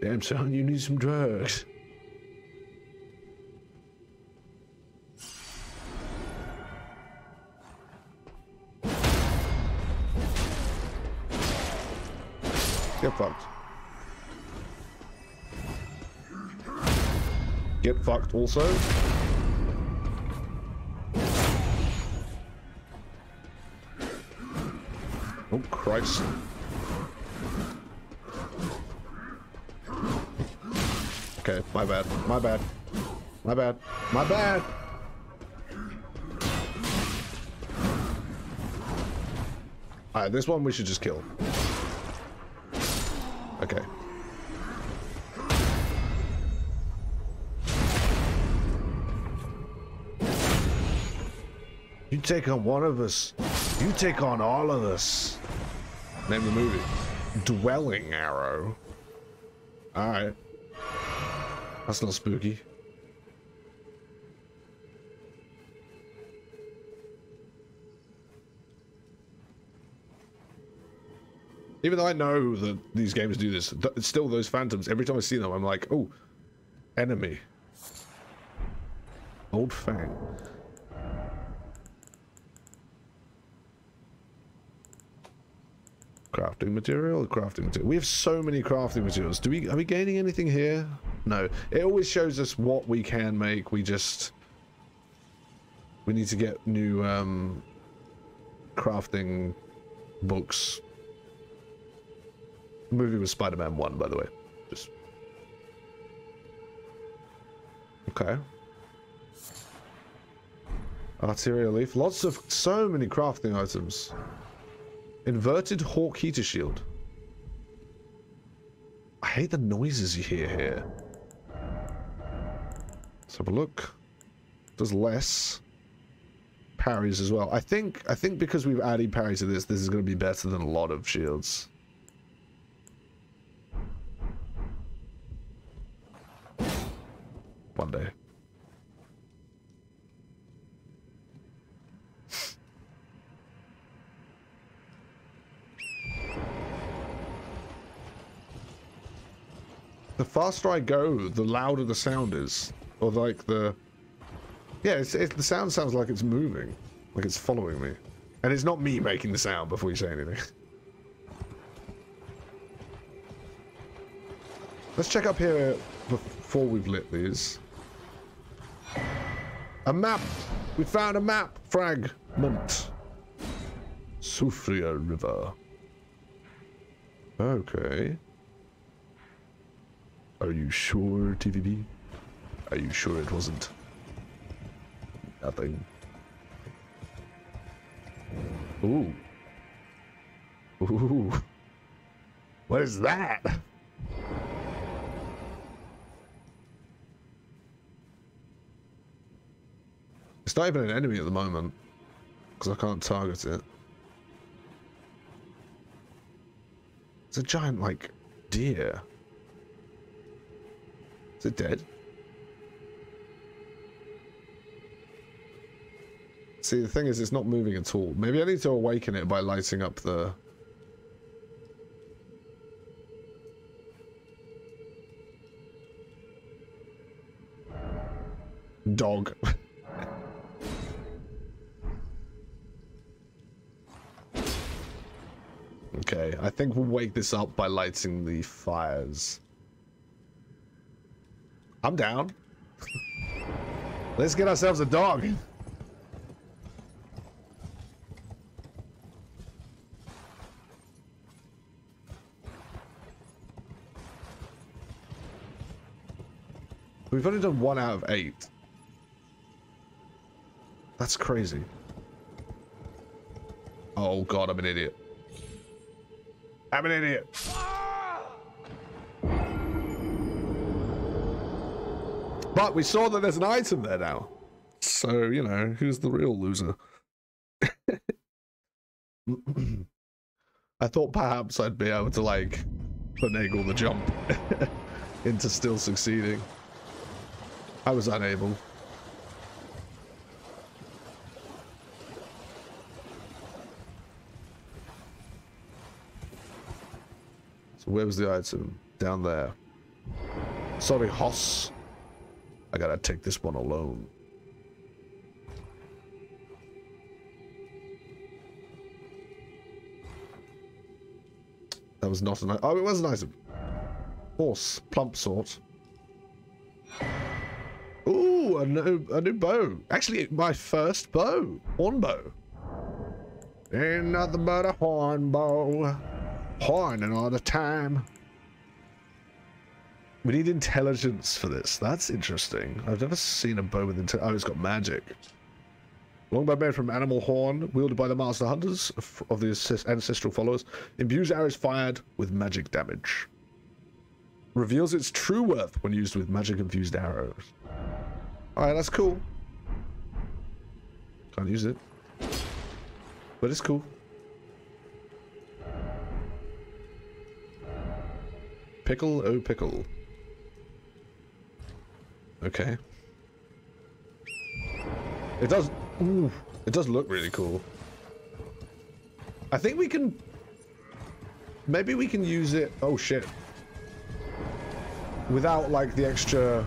Damn son, you need some drugs. Get fucked. Get fucked also. Oh, Christ. Okay, my bad. My bad. My bad. My bad. Alright, this one we should just kill. take on one of us, you take on all of us. Name the movie. Dwelling Arrow. Alright. That's not spooky. Even though I know that these games do this, th still those phantoms, every time I see them, I'm like, oh, enemy. Old Fang. Crafting material, crafting material. We have so many crafting materials. Do we are we gaining anything here? No. It always shows us what we can make. We just we need to get new um crafting books. The movie was Spider-Man 1, by the way. Just Okay. Arteria leaf. Lots of so many crafting items. Inverted Hawk heater shield. I hate the noises you hear here. Let's have a look. Does less parries as well. I think I think because we've added parries to this, this is going to be better than a lot of shields. One day. The faster I go, the louder the sound is. Or like the... Yeah, it's, it, the sound sounds like it's moving. Like it's following me. And it's not me making the sound before you say anything. Let's check up here before we've lit these. A map! We found a map fragment. Siofra River. Okay. Are you sure, TVB? Are you sure it wasn't nothing? Ooh. Ooh. What is that? It's not even an enemy at the moment. Because I can't target it. It's a giant, like, deer. Is it dead? See, the thing is, it's not moving at all. Maybe I need to awaken it by lighting up the... Dog. okay, I think we'll wake this up by lighting the fires. I'm down. Let's get ourselves a dog. We've only done one out of eight. That's crazy. Oh god, I'm an idiot. I'm an idiot. But we saw that there's an item there now. So, you know, who's the real loser? I thought perhaps I'd be able to, like, finagle the jump into still succeeding. I was unable. So where was the item? Down there. Sorry, Hoss. I gotta take this one alone. That was not a nice... Oh, it was an item. Horse. Plump sort. Ooh, a new, a new bow. Actually, my first bow. Horn bow. Ain't nothing but a horn bow. Horning all the time. We need intelligence for this. That's interesting. I've never seen a bow with intelligence. Oh, it's got magic. Longbow made from animal horn, wielded by the master hunters of the ancestral followers, imbues arrows fired with magic damage. Reveals its true worth when used with magic-infused arrows. Alright, that's cool. Can't use it. But it's cool. Pickle, oh pickle. Okay. It does... Ooh, it does look really cool. I think we can... maybe we can use it. Oh shit. Without like the extra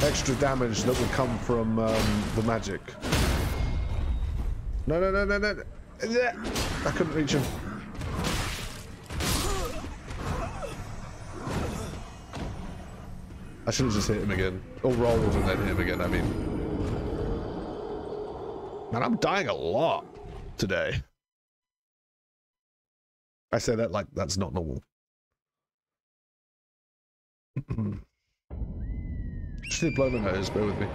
extra damage that would come from um, the magic. No, no, no, no, no. I couldn't reach him. I should have just hit him again. Or rolled and then hit him again, I mean. Man, I'm dying a lot today. I say that like that's not normal. Just did blow my nose, bear with me.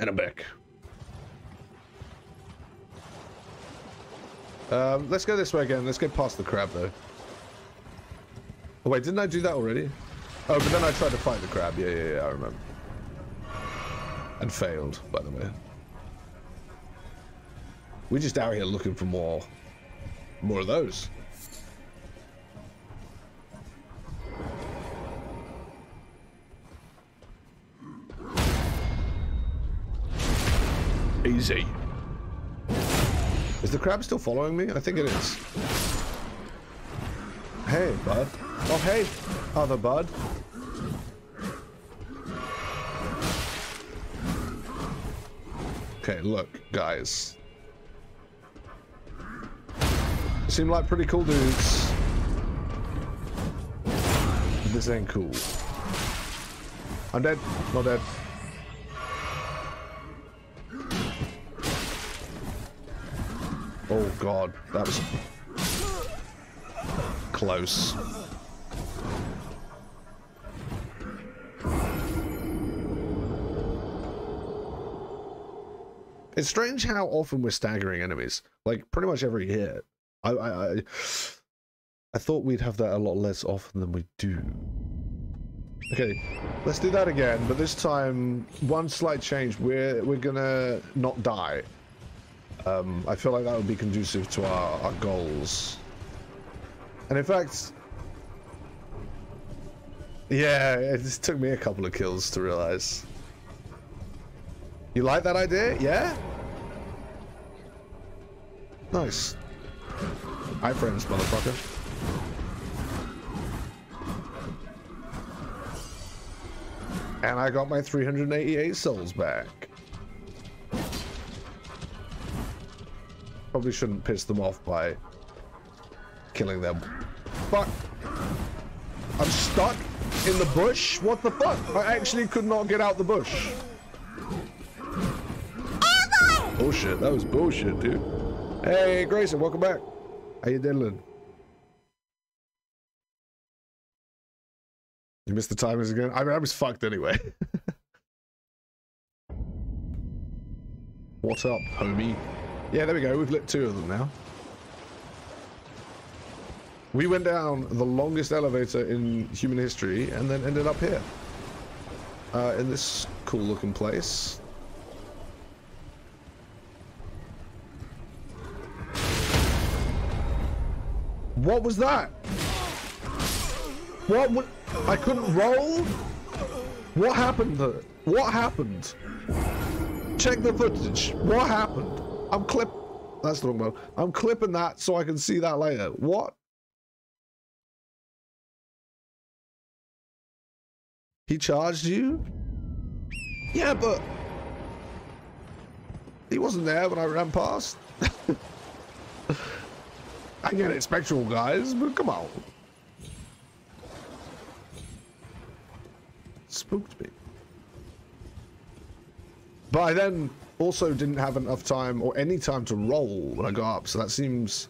And I'm back. Um, let's go this way again. Let's get past the crab, though. Oh, wait, didn't I do that already? Oh, but then I tried to fight the crab. Yeah, yeah, yeah, I remember. And failed, by the way. We're just out here looking for more... More of those. Easy. Is the crab still following me? I think it is. Hey, bud. Oh, hey, other bud. Okay, look, guys. Seem like pretty cool dudes. This ain't cool. I'm dead. Not dead. Oh god, that was close. It's strange how often we're staggering enemies. Like pretty much every hit. I I I, I thought we'd have that a lot less often than we do. Okay, let's do that again, but this time one slight change. We're we're gonna not die. Um, I feel like that would be conducive to our, our goals. And in fact, yeah, it just took me a couple of kills to realize. You like that idea? Yeah? Nice. Hi, friends, motherfucker. And I got my 388 souls back. Probably shouldn't piss them off by killing them. Fuck! I'm stuck in the bush? What the fuck? I actually could not get out the bush. Bullshit, that was bullshit, dude. Hey, Grayson, welcome back. How you doing? You missed the timers again? I mean, I was fucked anyway. What's up, homie? Yeah, there we go. We've lit two of them now. We went down the longest elevator in human history and then ended up here. Uh, in this cool looking place. What was that? What? I couldn't roll? What happened? What happened? Check the footage. What happened? I'm clip. That's the wrong mode. I'm clipping that so I can see that later. What? He charged you? Yeah, but he wasn't there when I ran past. I get it, spectral guys, but come on. Spooked me. I then also didn't have enough time or any time to roll when I got up, so that seems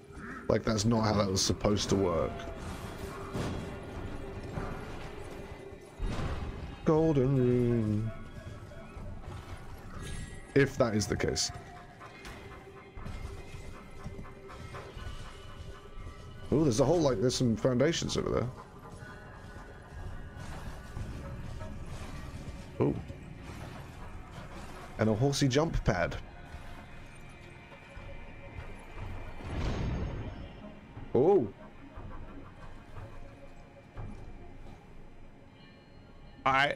like that's not how that was supposed to work. Golden rune. If that is the case. Oh, there's a whole, like, there's some foundations over there. Oh. And a horsey jump pad. Oh. I.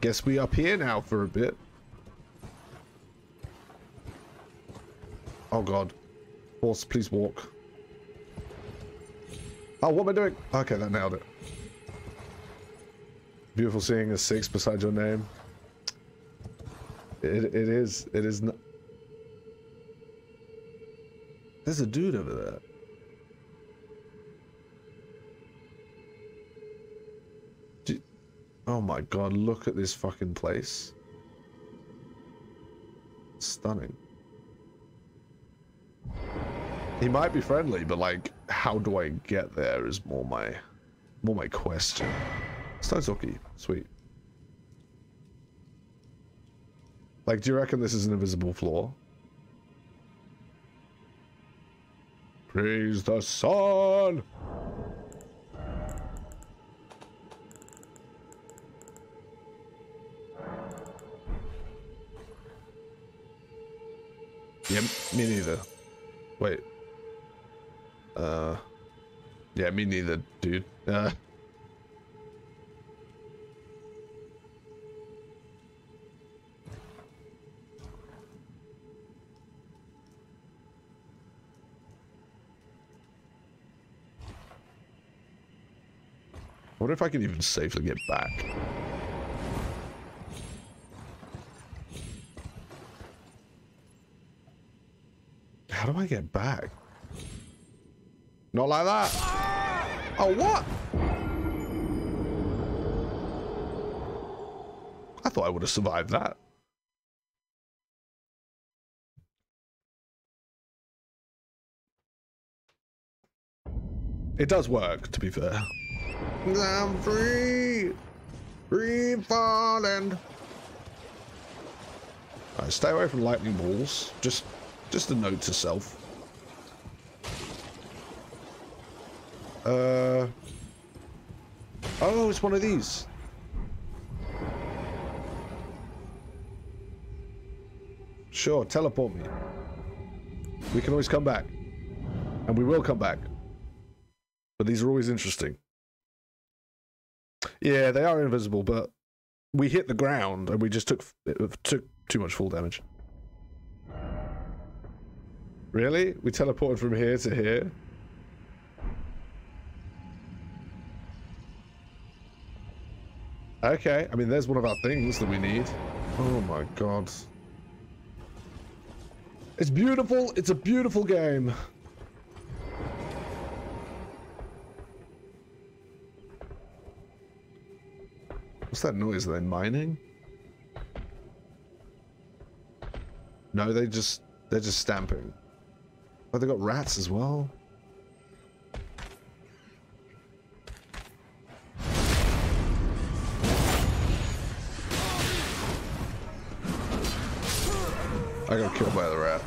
Guess we up here now for a bit. Oh god. Horse, please walk. Oh, what am I doing? Okay, that nailed it. Beautiful seeing a six beside your name. It, it is. It is not. There's a dude over there. Oh my god, look at this fucking place. Stunning. He might be friendly, but like, how do I get there is more my, more my question. Stonesword Key, sweet. Like, do you reckon this is an invisible floor? Praise the sun! Yeah, me neither. Wait. Uh. Yeah, me neither, dude. Uh. Wonder if I can even safely get back. How do I get back? Not like that. Oh, what? I thought I would have survived that. It does work, to be fair. I'm free! Free falling! Alright, stay away from lightning balls. Just, just a note to self. Uh... Oh, it's one of these. Sure, teleport me. We can always come back. And we will come back. But these are always interesting. Yeah, they are invisible, but we hit the ground and we just took took too much fall damage. Really? We teleported from here to here? Okay, I mean, there's one of our things that we need. Oh my god. It's beautiful. It's a beautiful game. What's that noise? Are they mining? No, they just they're just stamping. Oh, they got rats as well. I got killed by the rat.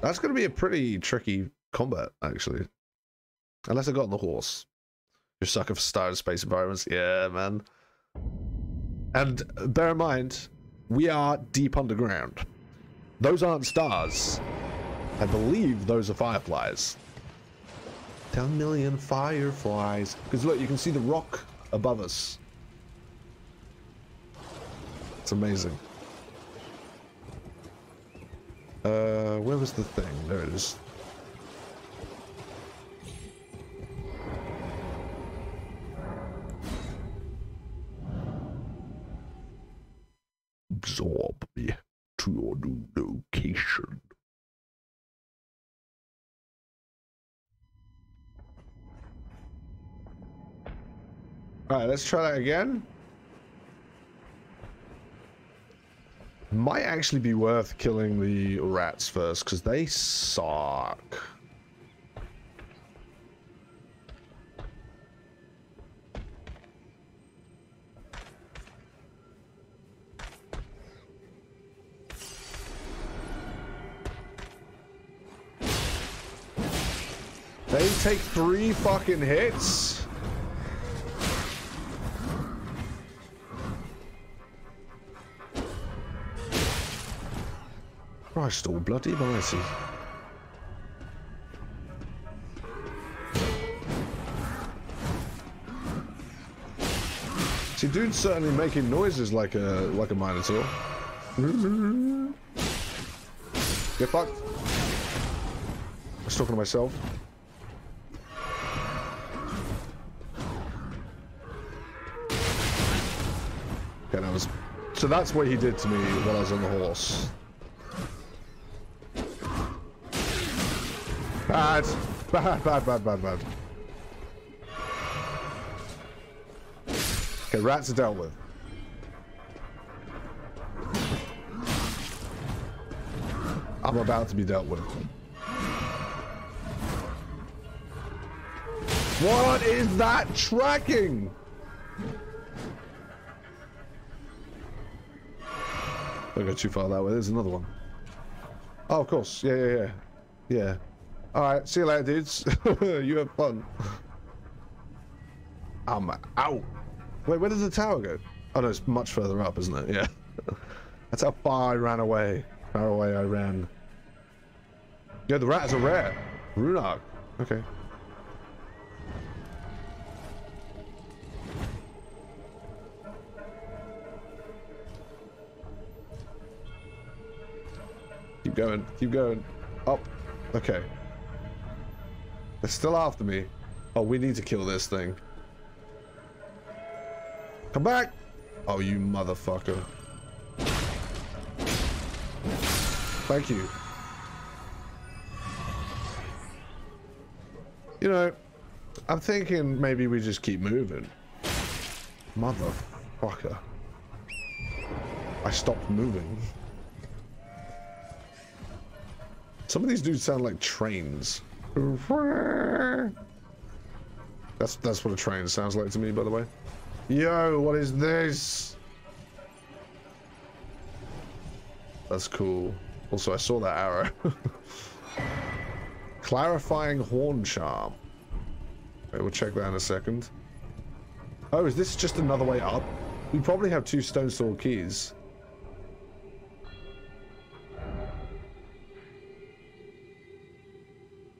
That's going to be a pretty tricky combat, actually. Unless I got on the horse. You're sucker for star and space environments. Yeah, man. And bear in mind, we are deep underground. Those aren't stars. I believe those are fireflies. Ten million fireflies. Because look, you can see the rock above us. It's amazing. Uh, where was the thing? There it is. Absorb me to your new location. Alright, let's try that again. Might actually be worth killing the rats first, because they suck. Take three fucking hits? Christ all bloody mighty. See, dude's certainly making noises like a like a minotaur. Get fucked. I was talking to myself. Okay, that was... So that's what he did to me while I was on the horse. Bad. Bad, bad, bad, bad, bad. Okay, rats are dealt with. I'm about to be dealt with. What is that tracking? Don't go too far that way. There's another one. Oh, of course. Yeah, yeah, yeah. Yeah. Alright, see you later, dudes. you have fun. I'm out. Wait, where does the tower go? Oh, no, it's much further up, isn't it? Yeah. That's how far I ran away. Far away I ran. Yeah, the rat is a. Rune Arc. Okay. Going. Keep going. Up. Okay. They're still after me. Oh, we need to kill this thing. Come back! Oh, you motherfucker. Thank you. You know, I'm thinking maybe we just keep moving. Motherfucker. I stopped moving. Some of these dudes sound like trains. That's that's what a train sounds like to me, by the way. Yo, what is this? That's cool. Also, I saw that arrow. Clarifying horn charm. Okay, we'll check that in a second. Oh, is this just another way up? We probably have two stone sword keys.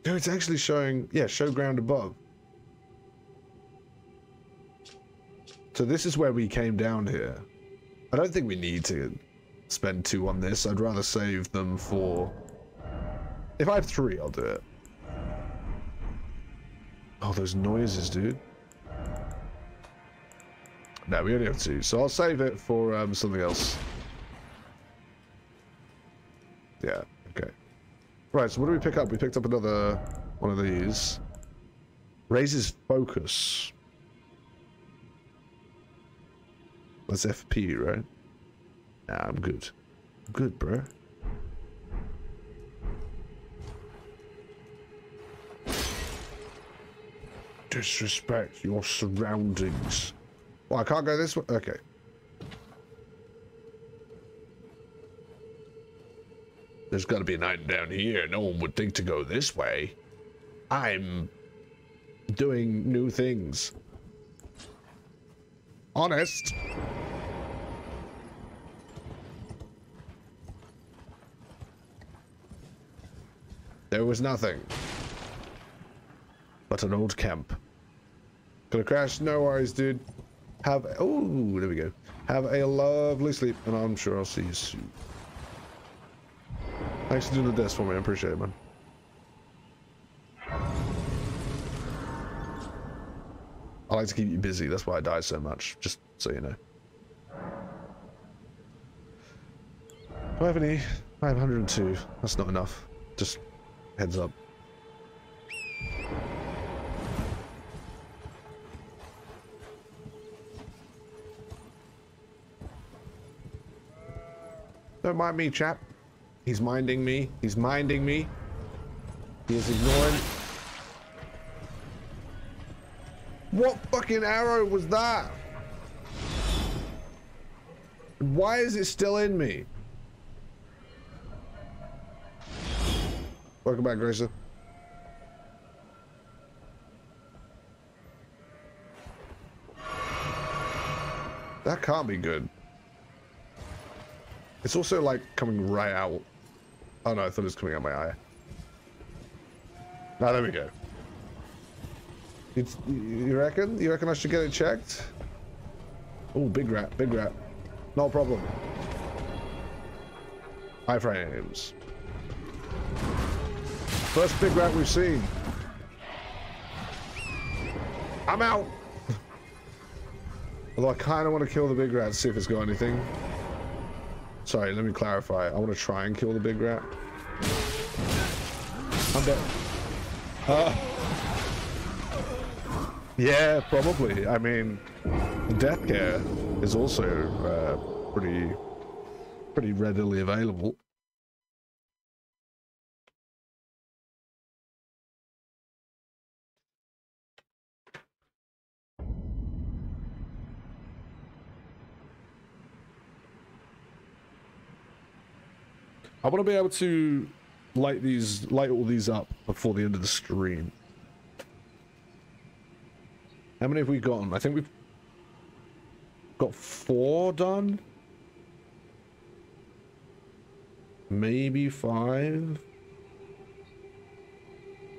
No, it's actually showing, yeah, show ground above. So this is where we came down here. I don't think we need to spend two on this. I'd rather save them for... If I have three, I'll do it. Oh, those noises, dude. No, we only have two, so I'll save it for um, something else. Yeah. Right, so what do we pick up? We picked up another one of these. Raises focus. That's FP, right? Nah, I'm good. I'm good, bro. Disrespect your surroundings. Well, I can't go this way? Okay. There's got to be a night down here. No one would think to go this way. I'm doing new things. Honest. There was nothing. But an old camp. Gonna crash? No worries, dude. Have... Oh, there we go. Have a lovely sleep, and I'm sure I'll see you soon. Thanks for doing the desk for me. I appreciate it, man. I like to keep you busy. That's why I die so much. Just so you know. Do I have any? I have 102. That's not enough. Just heads up. Don't mind me, chap. He's minding me. He's minding me. He is ignoring. What fucking arrow was that? Why is it still in me? Welcome back, Grayson. That can't be good. It's also like coming right out. Oh no, I thought it was coming out my eye. Now there we go. It's, you reckon? You reckon I should get it checked? Oh, big rat, big rat. No problem. High frames. First big rat we've seen. I'm out. Although I kind of want to kill the big rat, see if it's got anything. Sorry, let me clarify. I want to try and kill the big rat. I'm dead. Uh, yeah, probably. I mean, death care is also uh, pretty, pretty readily available. I want to be able to light these, light all these up before the end of the stream. How many have we gotten? I think we've got four done. Maybe five.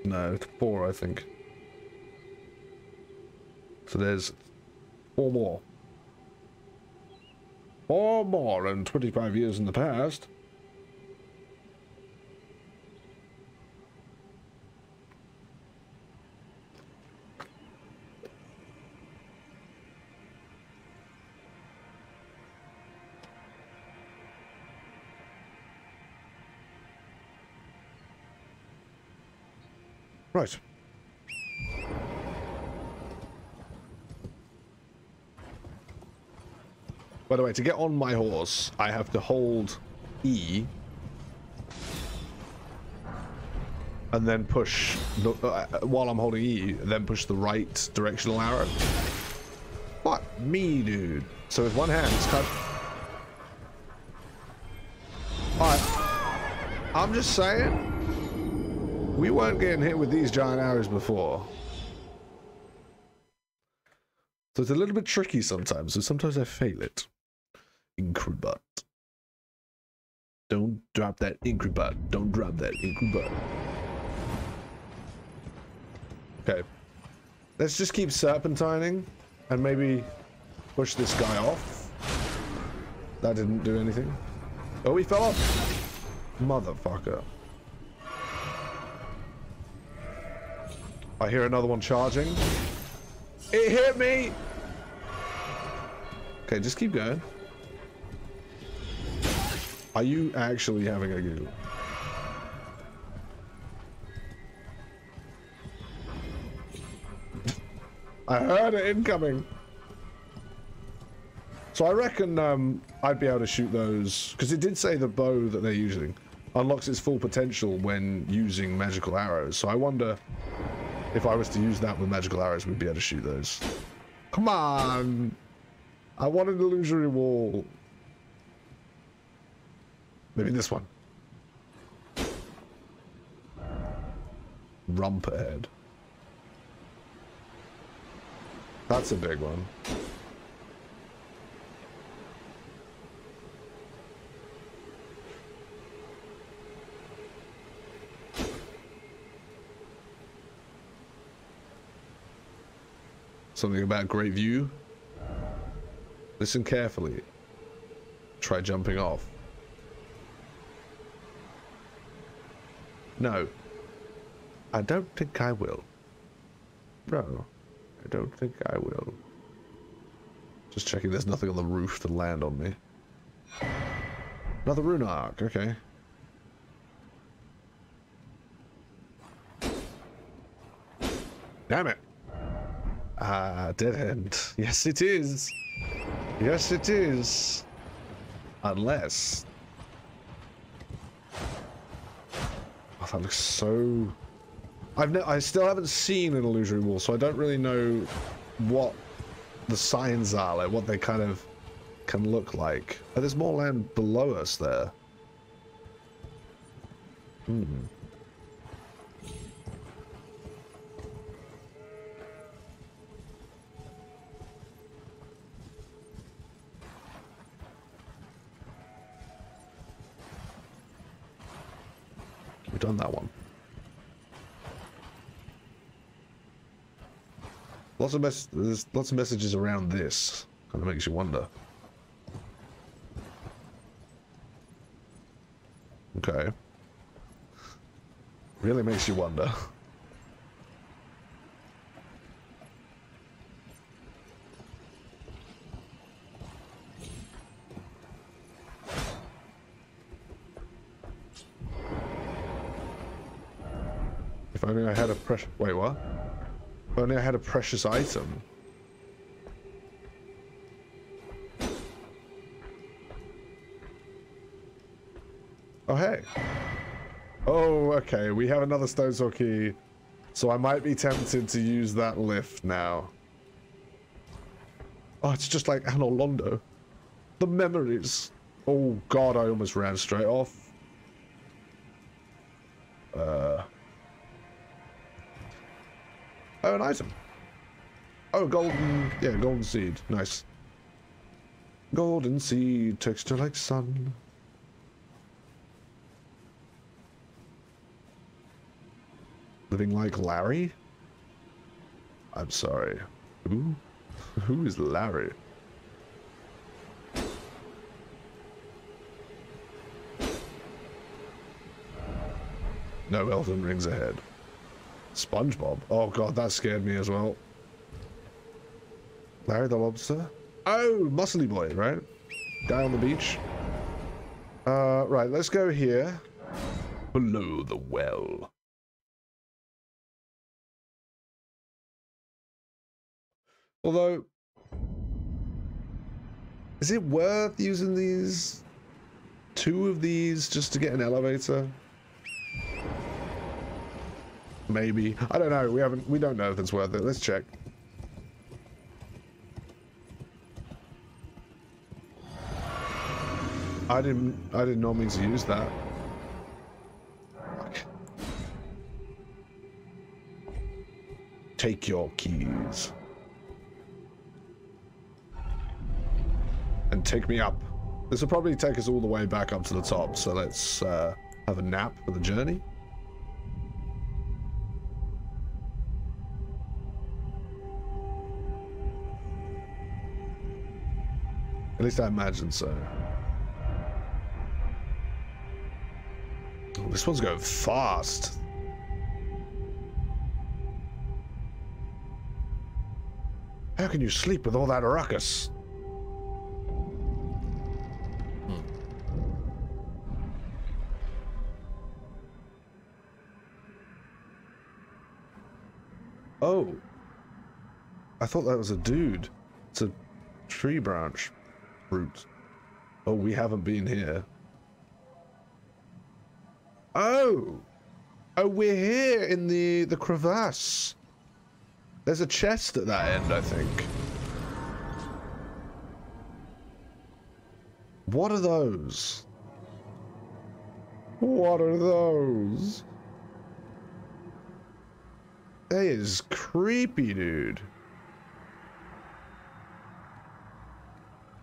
No, four, I think. So there's four more. Four more in 25 years in the past. Right. By the way, to get on my horse, I have to hold E and then push the, uh, while I'm holding E, then push the right directional arrow. Fuck me, dude. So with one hand, it's of... Alright. I'm just saying, we weren't getting hit with these giant arrows before. So it's a little bit tricky sometimes, so sometimes I fail it. Incribut. Don't drop that Incribut. Don't drop that Incribut. Okay. Let's just keep serpentining and maybe push this guy off. That didn't do anything. Oh, he fell off. Motherfucker. I hear another one charging. It hit me! Okay, just keep going. Are you actually having a giggle? I heard it incoming. So I reckon um, I'd be able to shoot those, because it did say the bow that they're using unlocks its full potential when using magical arrows. So I wonder if I was to use that with magical arrows, we'd be able to shoot those. Come on! I want an illusory wall. Maybe this one. Rump ahead. That's a big one. Something about great view. Listen carefully. Try jumping off. No. I don't think I will. No. I don't think I will. Just checking there's nothing on the roof to land on me. Another rune arc, okay. Damn it. Ah, dead end. Yes, it is. Yes, it is. Unless... Oh, that looks so... I've no, I still haven't seen an illusory wall, so I don't really know what the signs are, like what they kind of can look like. Oh, there's more land below us there. Hmm. We've done that one. Lots of mess. There's lots of messages around this. Kind of makes you wonder. Okay. Really makes you wonder. Only I had a precious... Wait, what? If only I had a precious item. Oh, hey. Oh, okay. We have another Stonesword Key. So I might be tempted to use that lift now. Oh, it's just like Anor Londo. The memories. Oh, God, I almost ran straight off. Uh... Oh, an item. Oh, golden... Yeah, golden seed. Nice. Golden seed, texture like sun. Living like Larry? I'm sorry. Who? Who is Larry? No Elden Rings ahead. SpongeBob. Oh god, that scared me as well. Larry the Lobster? Oh, Muscly Boy, right? Guy on the beach. Uh, right, let's go here. Below the well. Although, is it worth using these? Two of these just to get an elevator? Maybe. I don't know. We haven't. We don't know if it's worth it. Let's check. I didn't. I didn't know mean to use that. Take your keys. And take me up. This will probably take us all the way back up to the top, so let's uh, have a nap for the journey. Least I imagine so. Oh, this one's going fast. How can you sleep with all that ruckus? Hmm. Oh. I thought that was a dude. It's a tree branch fruit. Oh, we haven't been here. Oh! Oh, we're here in the, the crevasse. There's a chest at that end, I think. What are those? What are those? That is creepy, dude.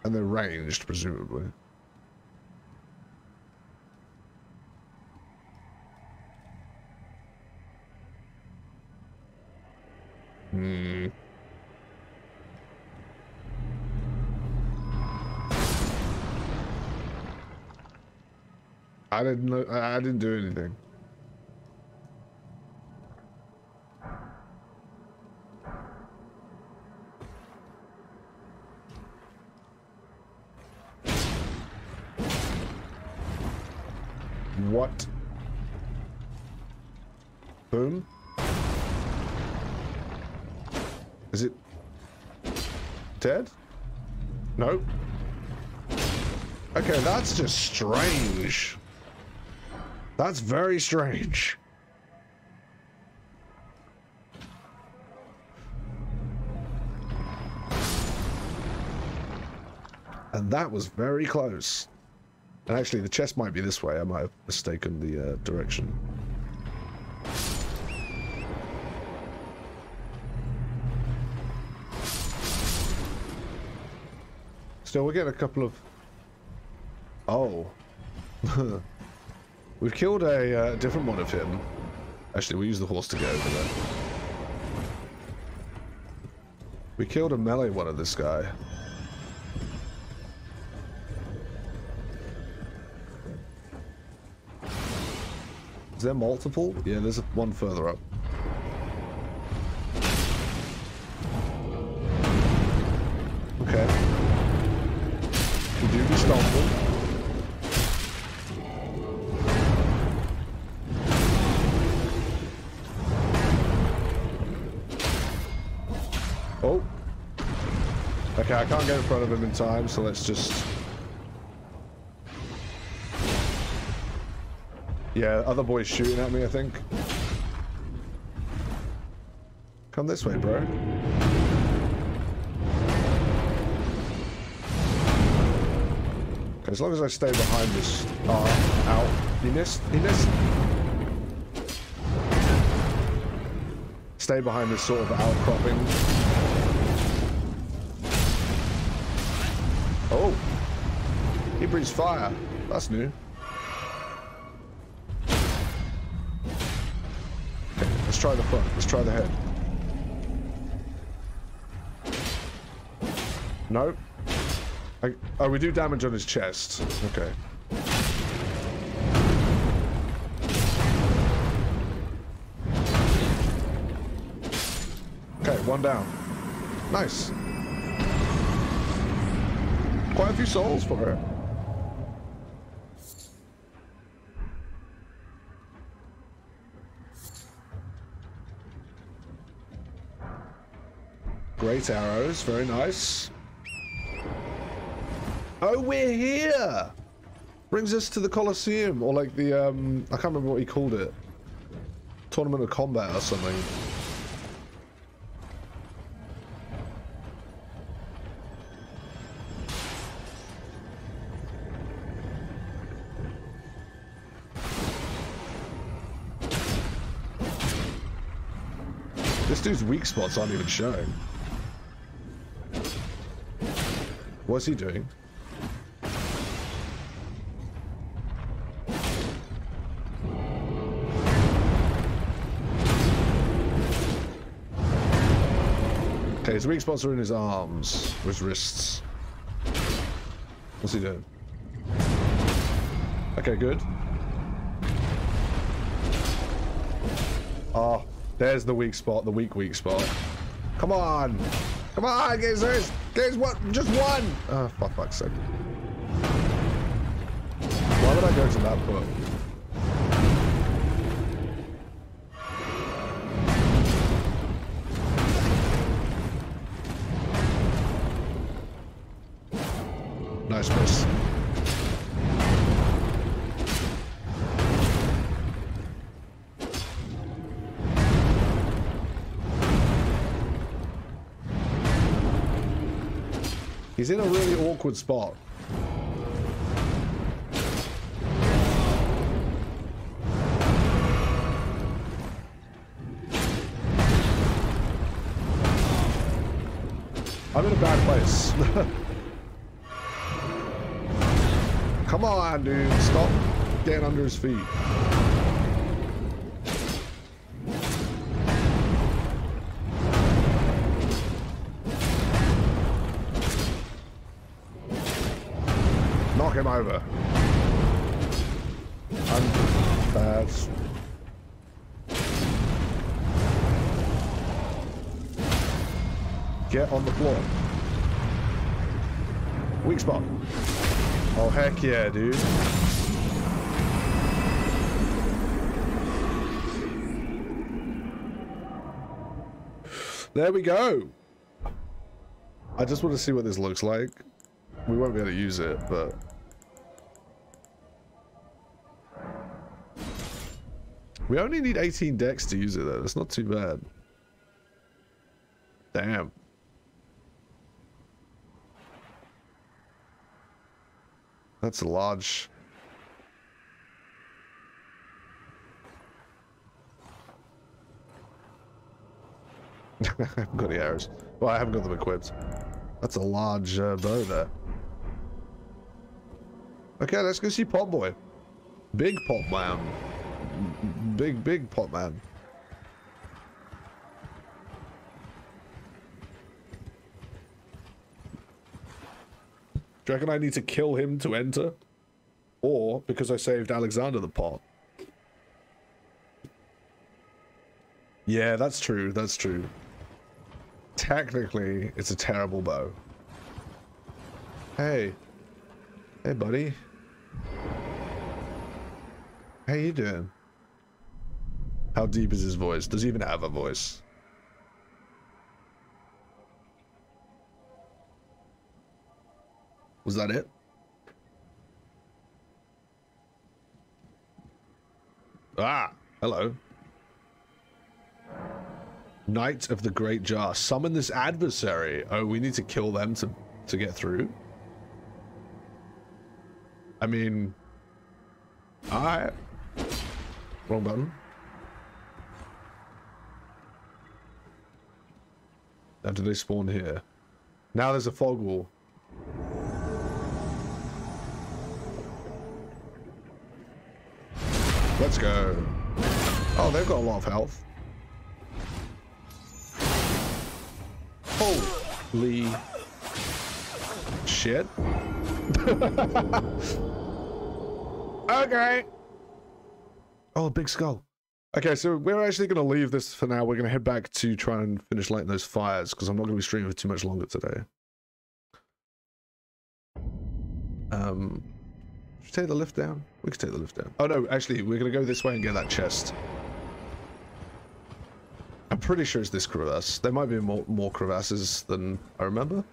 And they're ranged, presumably. Hmm. I didn't I didn't do anything. What? Boom? Is it dead? No. Okay, that's just strange. That's very strange. And that was very close. And actually, the chest might be this way. I might have mistaken the uh, direction. Still, we're getting a couple of... Oh. We've killed a uh, different one of him. Actually, we'll use the horse to get over there. We killed a melee one of this guy. There multiple? Yeah, there's one further up. Okay. We do be stomping. Oh. Okay, I can't get in front of him in time, so let's just... Yeah, other boy's shooting at me, I think. Come this way, bro. As long as I stay behind this... Uh, out. He missed. He missed. Stay behind this sort of outcropping. Oh! He breathes fire. That's new. Try the front. Let's try the head. Nope. I, oh, we do damage on his chest. Okay. Okay, one down. Nice. Quite a few souls for her. Great arrows, very nice. Oh, we're here! Brings us to the Colosseum, or like the, um, I can't remember what he called it. Tournament of Combat or something. This dude's weak spots aren't even showing. What's he doing? Okay, his weak spots are in his arms, his wrists. What's he doing? Okay, good. Oh, there's the weak spot, the weak, weak spot. Come on! Come on, get Gazers! Gaze what? Just one! Oh, for fuck's sake. Why would I go to that foot? He's in a really awkward spot. I'm in a bad place. Come on, dude. Stop getting under his feet. On the floor. Weak spot. Oh, heck yeah, dude. There we go. I just want to see what this looks like. We won't be able to use it, but... We only need 18 dex to use it, though. That's not too bad. Damn. That's a large... I haven't got any arrows. Well, I haven't got them equipped. That's a large uh, bow there. Okay, let's go see Pot Boy. Big pot man. Big, big pot man. Do you reckon I need to kill him to enter? Or because I saved Alexander the pot? Yeah, that's true. That's true. Technically, it's a terrible bow. Hey. Hey, buddy. How you doing? How deep is his voice? Does he even have a voice? Was that it? Ah, hello. Knight of the Great Jar. Summon this adversary. Oh, we need to kill them to, to get through? I mean... Alright. Wrong button. Do they spawn here? Now there's a fog wall. Let's go. Oh, they've got a lot of health. Holy shit. okay. Oh, big skull. Okay, so we're actually going to leave this for now. We're going to head back to try and finish lighting those fires because I'm not going to be streaming for too much longer today. Um, take the lift down? We can take the lift down. Oh no, actually, we're going to go this way and get that chest. I'm pretty sure it's this crevasse. There might be more, more crevasses than I remember.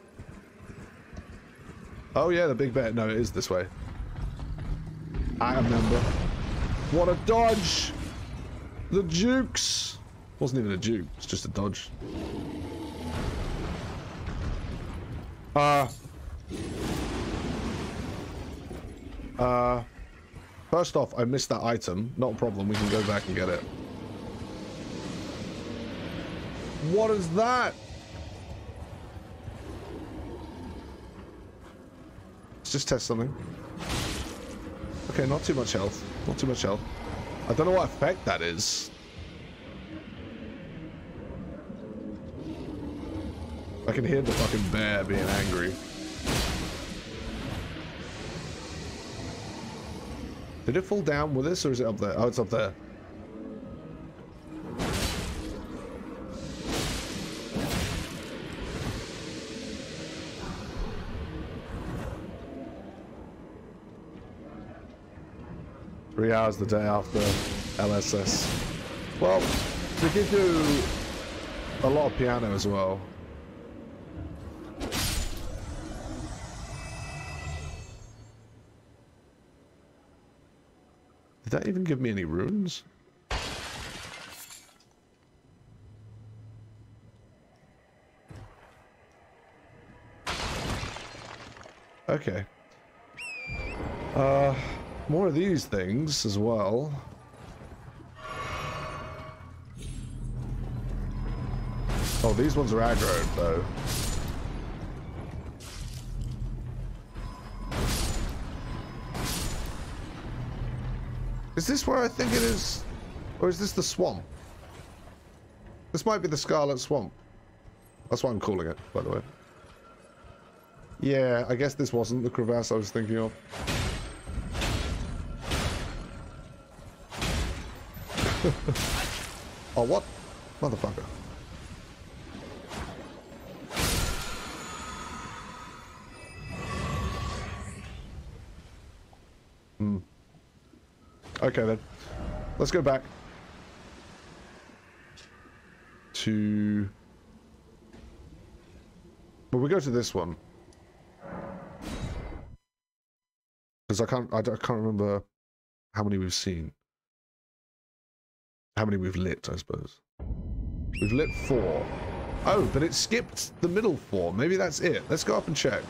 Oh yeah, the big bet. No, it is this way. I remember. What a dodge! The jukes! Wasn't even a juke, it's just a dodge. Uh... Uh... First off, I missed that item. Not a problem, we can go back and get it. What is that? Let's just test something. Okay, not too much health. Not too much health. I don't know what effect that is. I can hear the fucking bear being angry. Did it fall down with this or is it up there? Oh, it's up there. Three hours the day after LSS. Well, they give you a lot of piano as well. Did that even give me any runes? Okay. Uh, more of these things as well. Oh, these ones are aggro though. Is this where I think it is? Or is this the swamp? This might be the Scarlet Swamp. That's what I'm calling it, by the way. Yeah, I guess this wasn't the crevasse I was thinking of. oh, what? Motherfucker. Okay then. Let's go back. To... But we go to this one. Because I can't, I, I can't remember how many we've seen. How many we've lit, I suppose. We've lit four. Oh, but it skipped the middle four. Maybe that's it. Let's go up and check.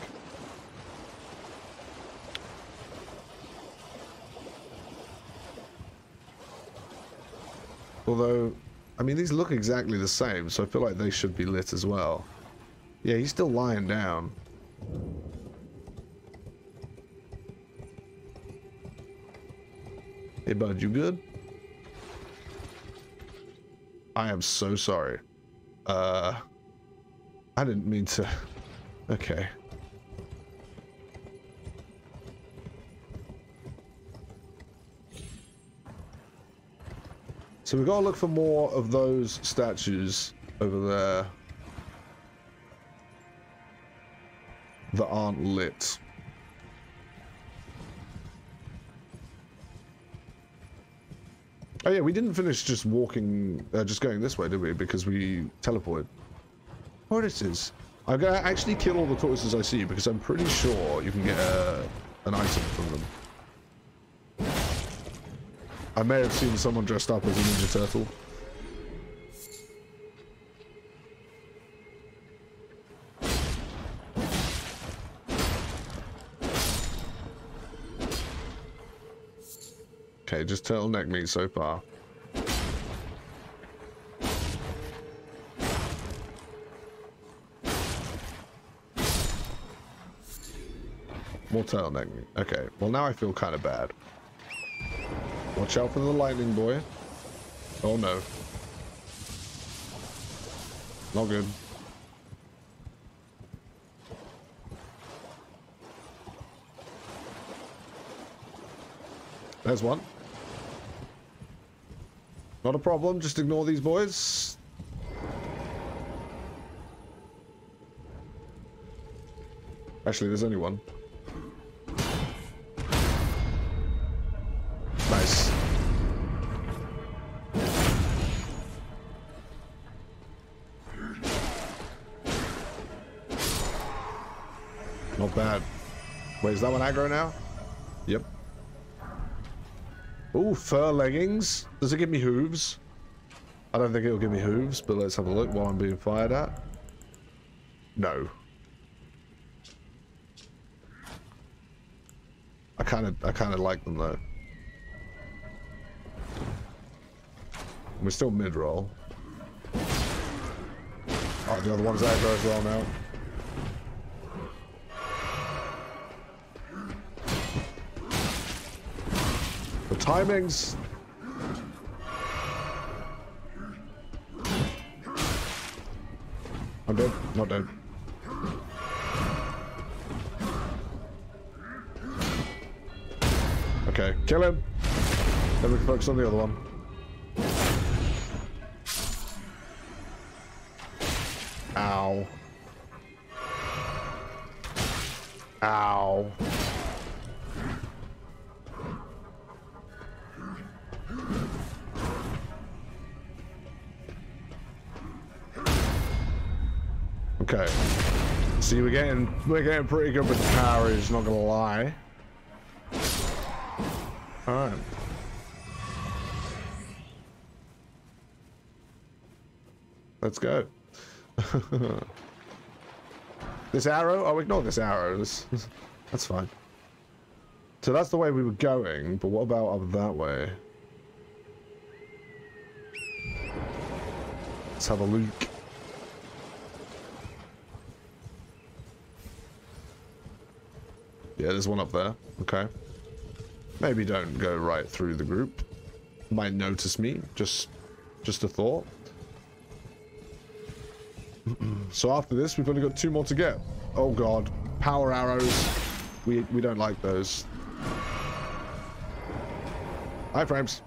Although, I mean, these look exactly the same, so I feel like they should be lit as well. Yeah, he's still lying down. Hey, bud, you good? I am so sorry. Uh, I didn't mean to. Okay. So we've gotta look for more of those statues over there that aren't lit. Oh yeah, we didn't finish just walking, uh, just going this way, did we? Because we teleported. Tortoises. I'm gonna actually kill all the tortoises I see because I'm pretty sure you can get uh, an item from them. I may have seen someone dressed up as a Ninja Turtle. Okay, just turtleneck me so far. More turtleneck me. Okay, well now I feel kind of bad. Watch out for the lightning boy. Oh no. Not good. There's one. Not a problem, just ignore these boys. Actually, there's only one. That one aggro now? Yep. Ooh, fur leggings. Does it give me hooves? I don't think it'll give me hooves, but let's have a look while I'm being fired at. No. I kind of, I kind of like them though. We're still mid-roll. Oh, the other one's aggro as well now. Timings. I'm dead. Not dead. Okay, kill him. Then we can focus on the other one. Ow. Ow. Okay. See, we're getting we're getting pretty good with the parries, not gonna lie. Alright. Let's go. this arrow? Oh, ignore this arrow. That's fine. So that's the way we were going, but what about up that way? Let's have a look. Yeah, there's one up there. Okay. Maybe don't go right through the group. Might notice me. Just, just a thought. so after this, we've only got two more to get. Oh god. Power arrows. We, we don't like those. Hi, frames.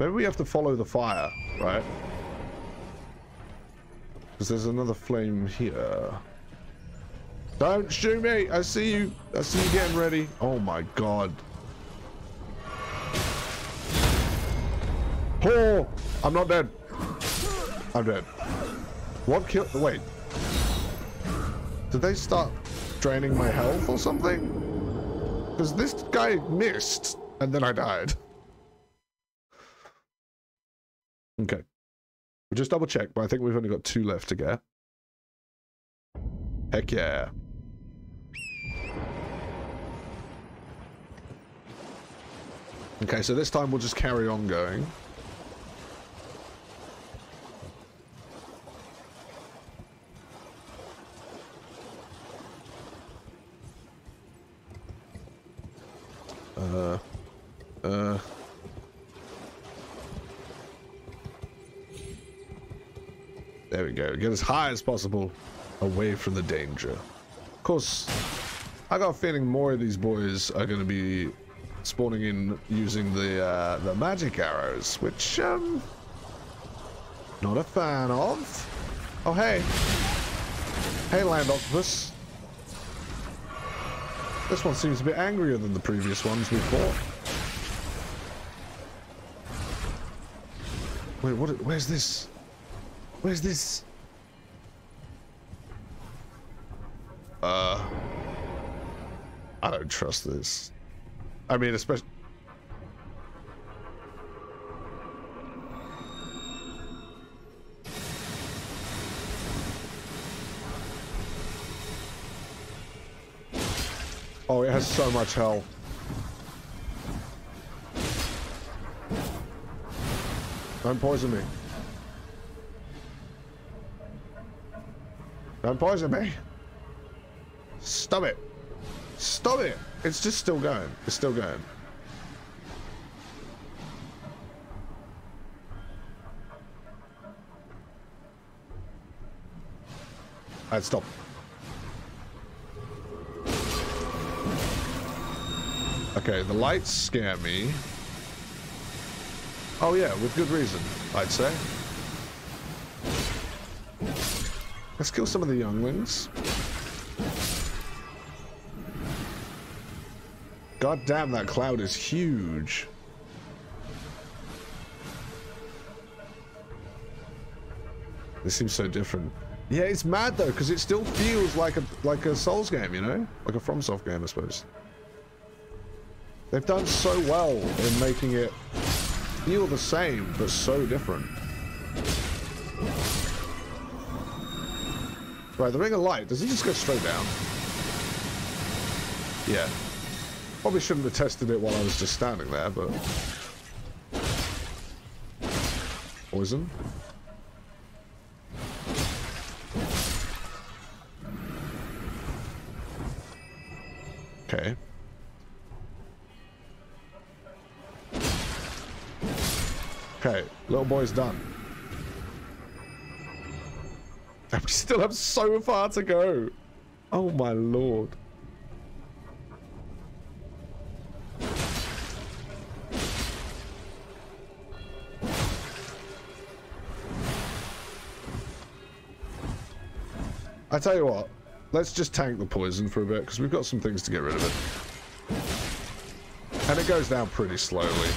Maybe we have to follow the fire, right? Because there's another flame here. Don't shoot me! I see you! I see you getting ready. Oh my god. Oh! I'm not dead. I'm dead. What killed... Wait. Did they start draining my health or something? Because this guy missed, and then I died. Okay. We'll just double check, but I think we've only got two left to get. Heck yeah. Okay, so this time we'll just carry on going. Uh, uh. There we go. Get as high as possible away from the danger. Of course, I got a feeling more of these boys are going to be spawning in using the uh, the magic arrows, which um, not a fan of. Oh hey, hey land octopus. This one seems a bit angrier than the previous ones we fought. Wait, what? Where's this? Where's this? Uh, I don't trust this. I mean, especially. Oh, it has so much health. Don't poison me. Don't poison me. Stop it. Stop it. It's just still going. It's still going. Alright, stop. Okay, the lights scare me. Oh yeah, with good reason, I'd say. Let's kill some of the younglings. God damn, that cloud is huge. This seems so different. Yeah, it's mad though, because it still feels like a like a Souls game, you know? Like a FromSoft game, I suppose. They've done so well in making it feel the same, but so different. Right, the Ring of Light, does it just go straight down? Yeah. Probably shouldn't have tested it while I was just standing there, but... Poison? Okay. Okay, little boy's done. We still have so far to go. Oh my lord. I tell you what, let's just tank the poison for a bit because we've got some things to get rid of it. And it goes down pretty slowly.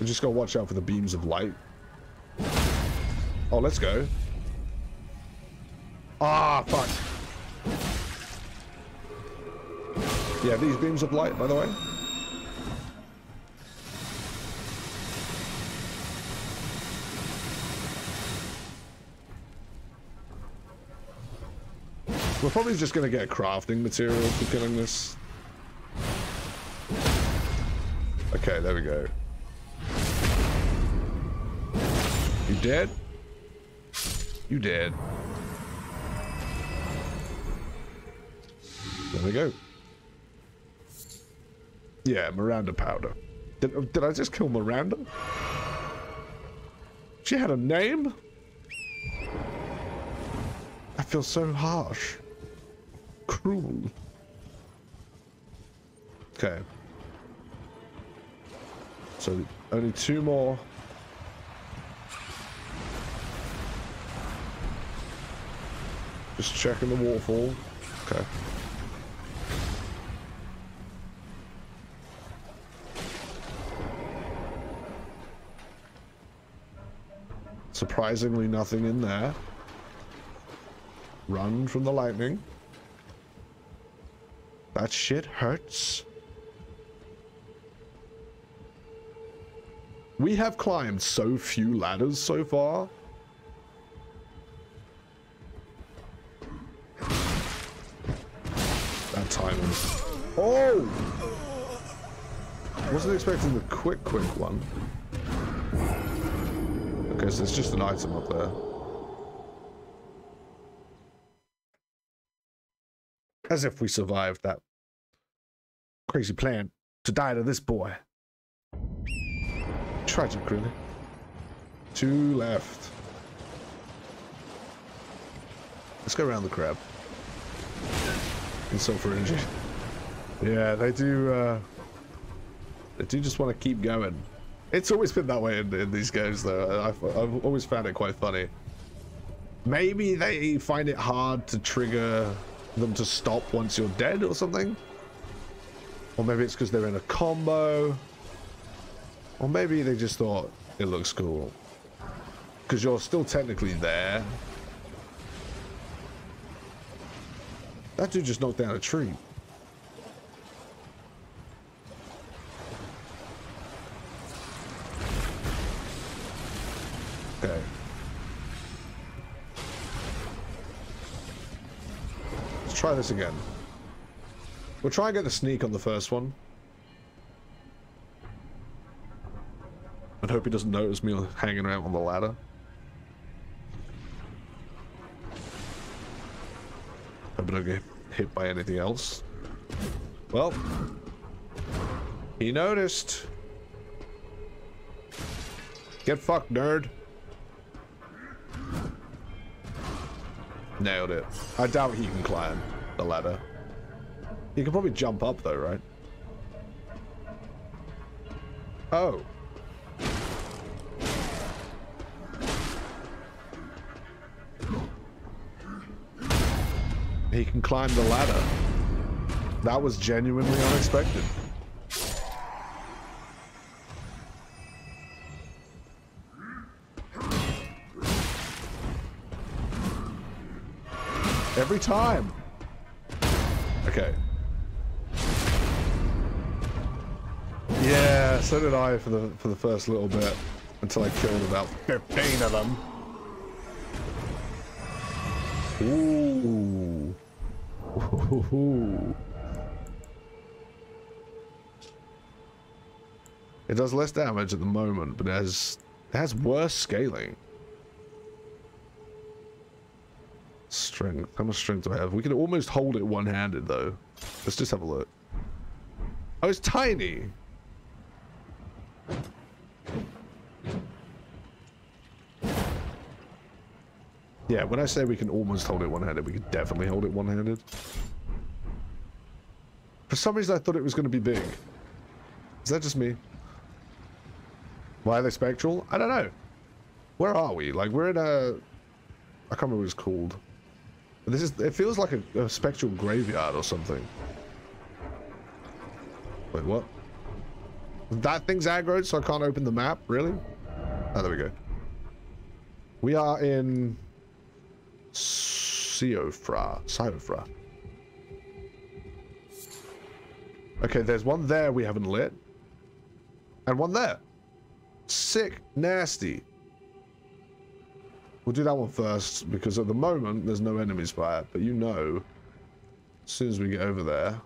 We just gotta watch out for the beams of light. Oh, let's go. Ah, fuck. Yeah, these beams of light, by the way. We're probably just going to get crafting material for killing this. Okay, there we go. You dead? You dead. There we go. Yeah, Miranda powder. Did, did I just kill Miranda? She had a name? I feel so harsh. Cruel. Okay. So, only two more. Just checking the waterfall. Okay. Surprisingly nothing in there. Run from the lightning. That shit hurts. We have climbed so few ladders so far. Was... Oh! Wasn't expecting the quick, quick one. Okay, so it's just an item up there. As if we survived that Crazy plan to die to this boy. Tragic, really. Two left. Let's go around the crab. Insult for energy. Yeah, they do, uh... They do just want to keep going. It's always been that way in, in these games, though. I've, I've always found it quite funny. Maybe they find it hard to trigger them to stop once you're dead or something. Or maybe it's because they're in a combo. Or maybe they just thought it looks cool. Because you're still technically there. That dude just knocked down a tree. Okay. Let's try this again. We'll try and get the sneak on the first one. And hope he doesn't notice me hanging around on the ladder. Hope I don't hit by anything else. Well, he noticed. Get fucked, nerd. Nailed it. I doubt he can climb the ladder. He can probably jump up though, right? Oh. He can climb the ladder. That was genuinely unexpected. Every time. Okay. Yeah, so did I for the for the first little bit until I killed about 15 of them. Ooh. It does less damage at the moment, but it has it has worse scaling. Strength. How much strength do I have? We can almost hold it one-handed, though. Let's just have a look. Oh, it's tiny. Yeah, when I say we can almost hold it one-handed, we can definitely hold it one-handed. For some reason, I thought it was going to be big. Is that just me? Why are they spectral? I don't know. Where are we? Like, we're in a... I can't remember what it's called. This is, it feels like a, a spectral graveyard or something. Wait, what? That thing's aggroed, so I can't open the map? Really? Oh, there we go. We are in... Siofra. Siofra. Okay, there's one there we haven't lit. And one there. Sick. Nasty. We'll do that one first, because at the moment, there's no enemies by it. But you know, as soon as we get over there,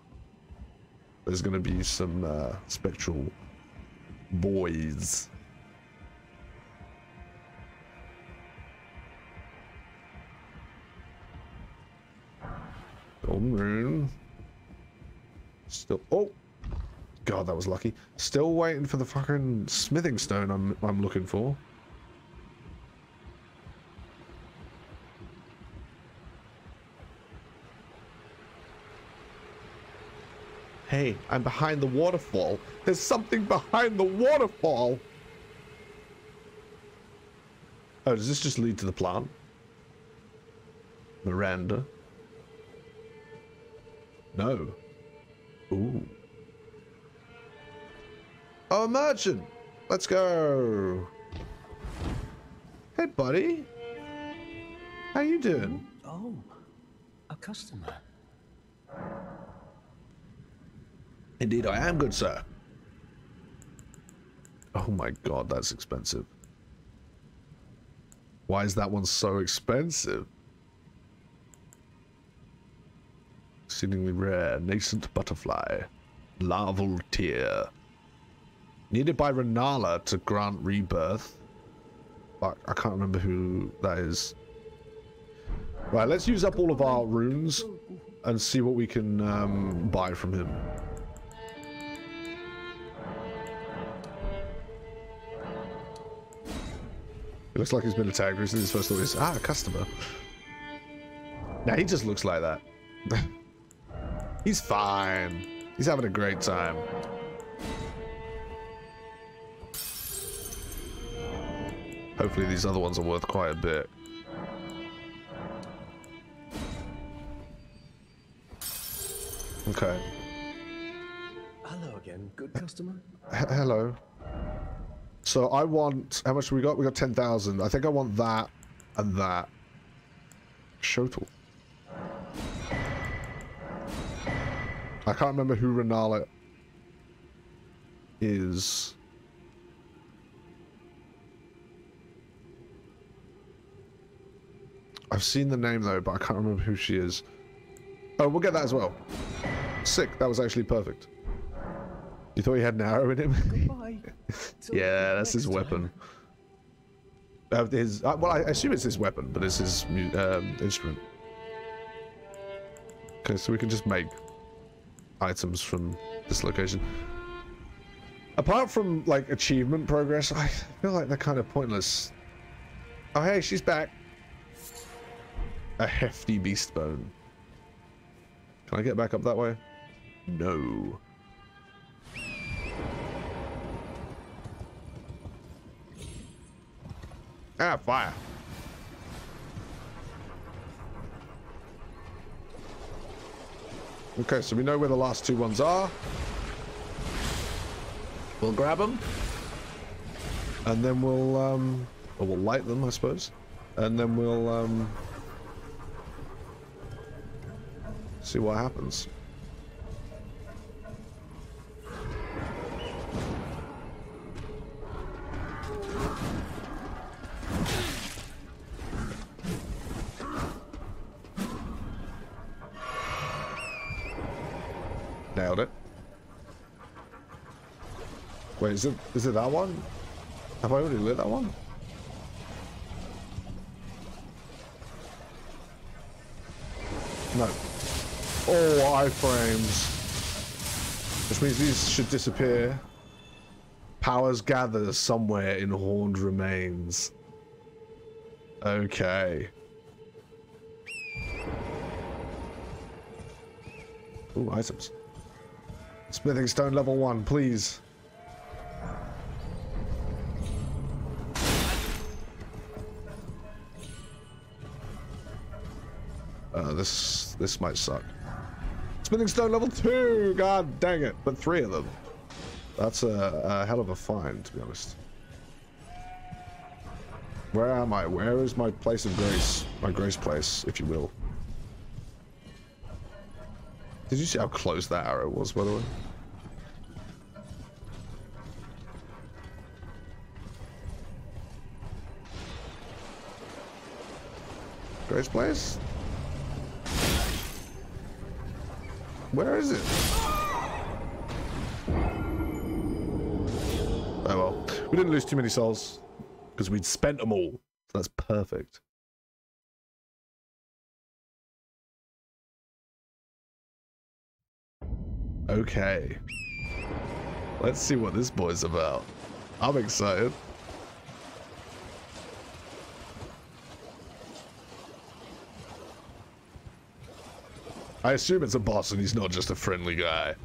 there's going to be some uh, spectral boys. Golden rune. Still, oh, God, that was lucky. Still waiting for the fucking smithing stone I'm I'm looking for. Hey, I'm behind the waterfall. There's something behind the waterfall. Oh, does this just lead to the plant? Miranda. No. Ooh. Oh, a merchant. Let's go. Hey, buddy. How you doing? Oh, a customer. Indeed, I am good, sir. Oh my god, that's expensive. Why is that one so expensive? exceedingly rare, nascent butterfly, larval tear. Needed by Rennala to grant rebirth. But I can't remember who that is. Right, let's use up all of our runes and see what we can um, buy from him. It looks like he's been attacked recently. His first thought is, ah, a customer. Now nah, he just looks like that. he's fine. He's having a great time. Hopefully these other ones are worth quite a bit. Okay. Hello again, good customer. H hello. So I want how much we got? We got ten thousand. I think I want that and that. Shotel. I can't remember who Rennala is. I've seen the name though, but I can't remember who she is. Oh, we'll get that as well. Sick. That was actually perfect. You thought he had an arrow in him? Yeah, that's his weapon. Uh, his, uh, well, I assume it's his weapon, but it's his um, instrument. Okay, so we can just make items from this location. Apart from, like, achievement progress, I feel like they're kind of pointless. Oh, hey, she's back. A hefty beast bone. Can I get back up that way? No. Ah, fire. Okay, so we know where the last two ones are. We'll grab them. And then we'll, um, or we'll light them, I suppose. And then we'll, um, see what happens. Wait, is it is it that one? Have I already lit that one? No. Oh, iframes. Which means these should disappear. Powers gather somewhere in horned remains. Okay. Ooh, items. Smithing stone level one, please. Uh, this this might suck. Smithing stone level two. God dang it! But three of them. That's a, a hell of a find, to be honest. Where am I? Where is my place of grace? My grace place, if you will. Did you see how close that arrow was, by the way? Grace place? Where is it? Oh well. We didn't lose too many souls. Because we'd spent them all. So that's perfect. Okay. Let's see what this boy's about. I'm excited. I assume it's a boss and he's not just a friendly guy.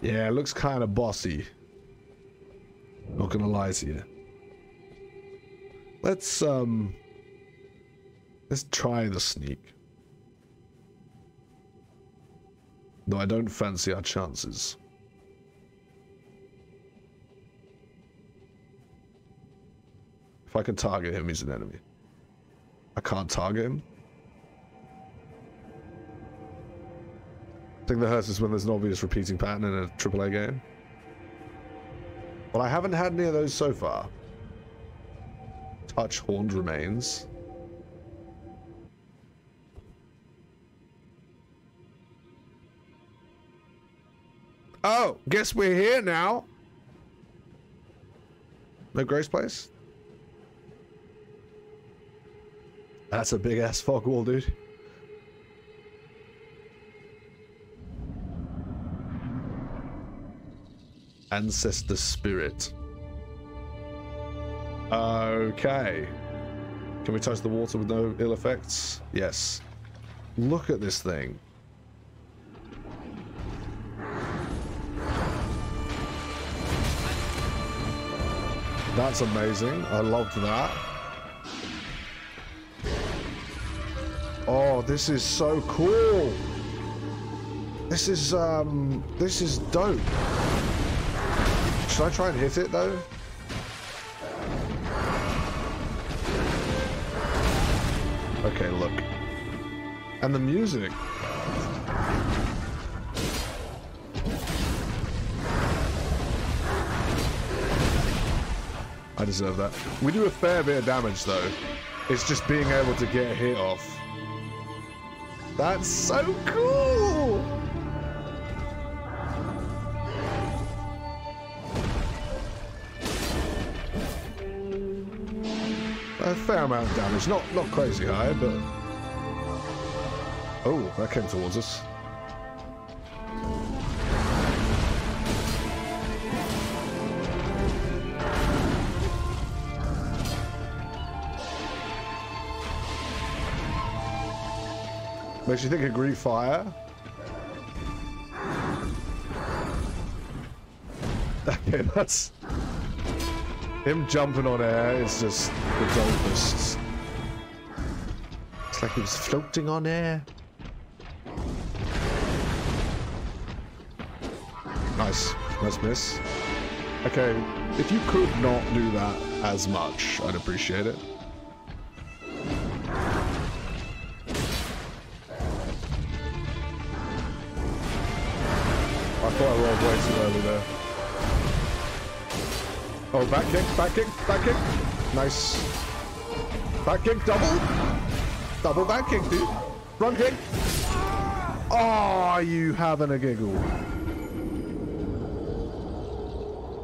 Yeah, it looks kind of bossy. Not gonna lie to you. Let's, um... Let's try the sneak. Though I don't fancy our chances. If I can target him, he's an enemy. I can't target him. I think the hurts is when there's an obvious repeating pattern in a AAA game. But I haven't had any of those so far. Touch horned remains. Oh, guess we're here now. No Grace Place? That's a big ass fog wall, dude. ancestor spirit. Okay. Can we touch the water with no ill effects? Yes. Look at this thing. That's amazing. I loved that. Oh, this is so cool. This is, um, this is dope. Should I try and hit it, though? Okay, look. And the music. I deserve that. We do a fair bit of damage, though. It's just being able to get a hit off. That's so cool! A fair amount of damage. Not not crazy high, but... Oh, that came towards us. Makes you think of Greek fire. Okay, that's him jumping on air is just the dopest. It's like he was floating on air. Nice, nice miss. Okay, if you could not do that as much, I'd appreciate it. There. Oh, back kick, back kick, back kick. Nice. Back kick, double. Double back kick, dude. Front kick. Oh, you having a giggle.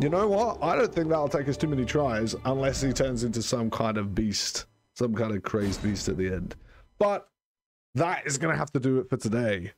You know what? I don't think that'll take us too many tries unless he turns into some kind of beast. Some kind of crazed beast at the end. But that is going to have to do it for today.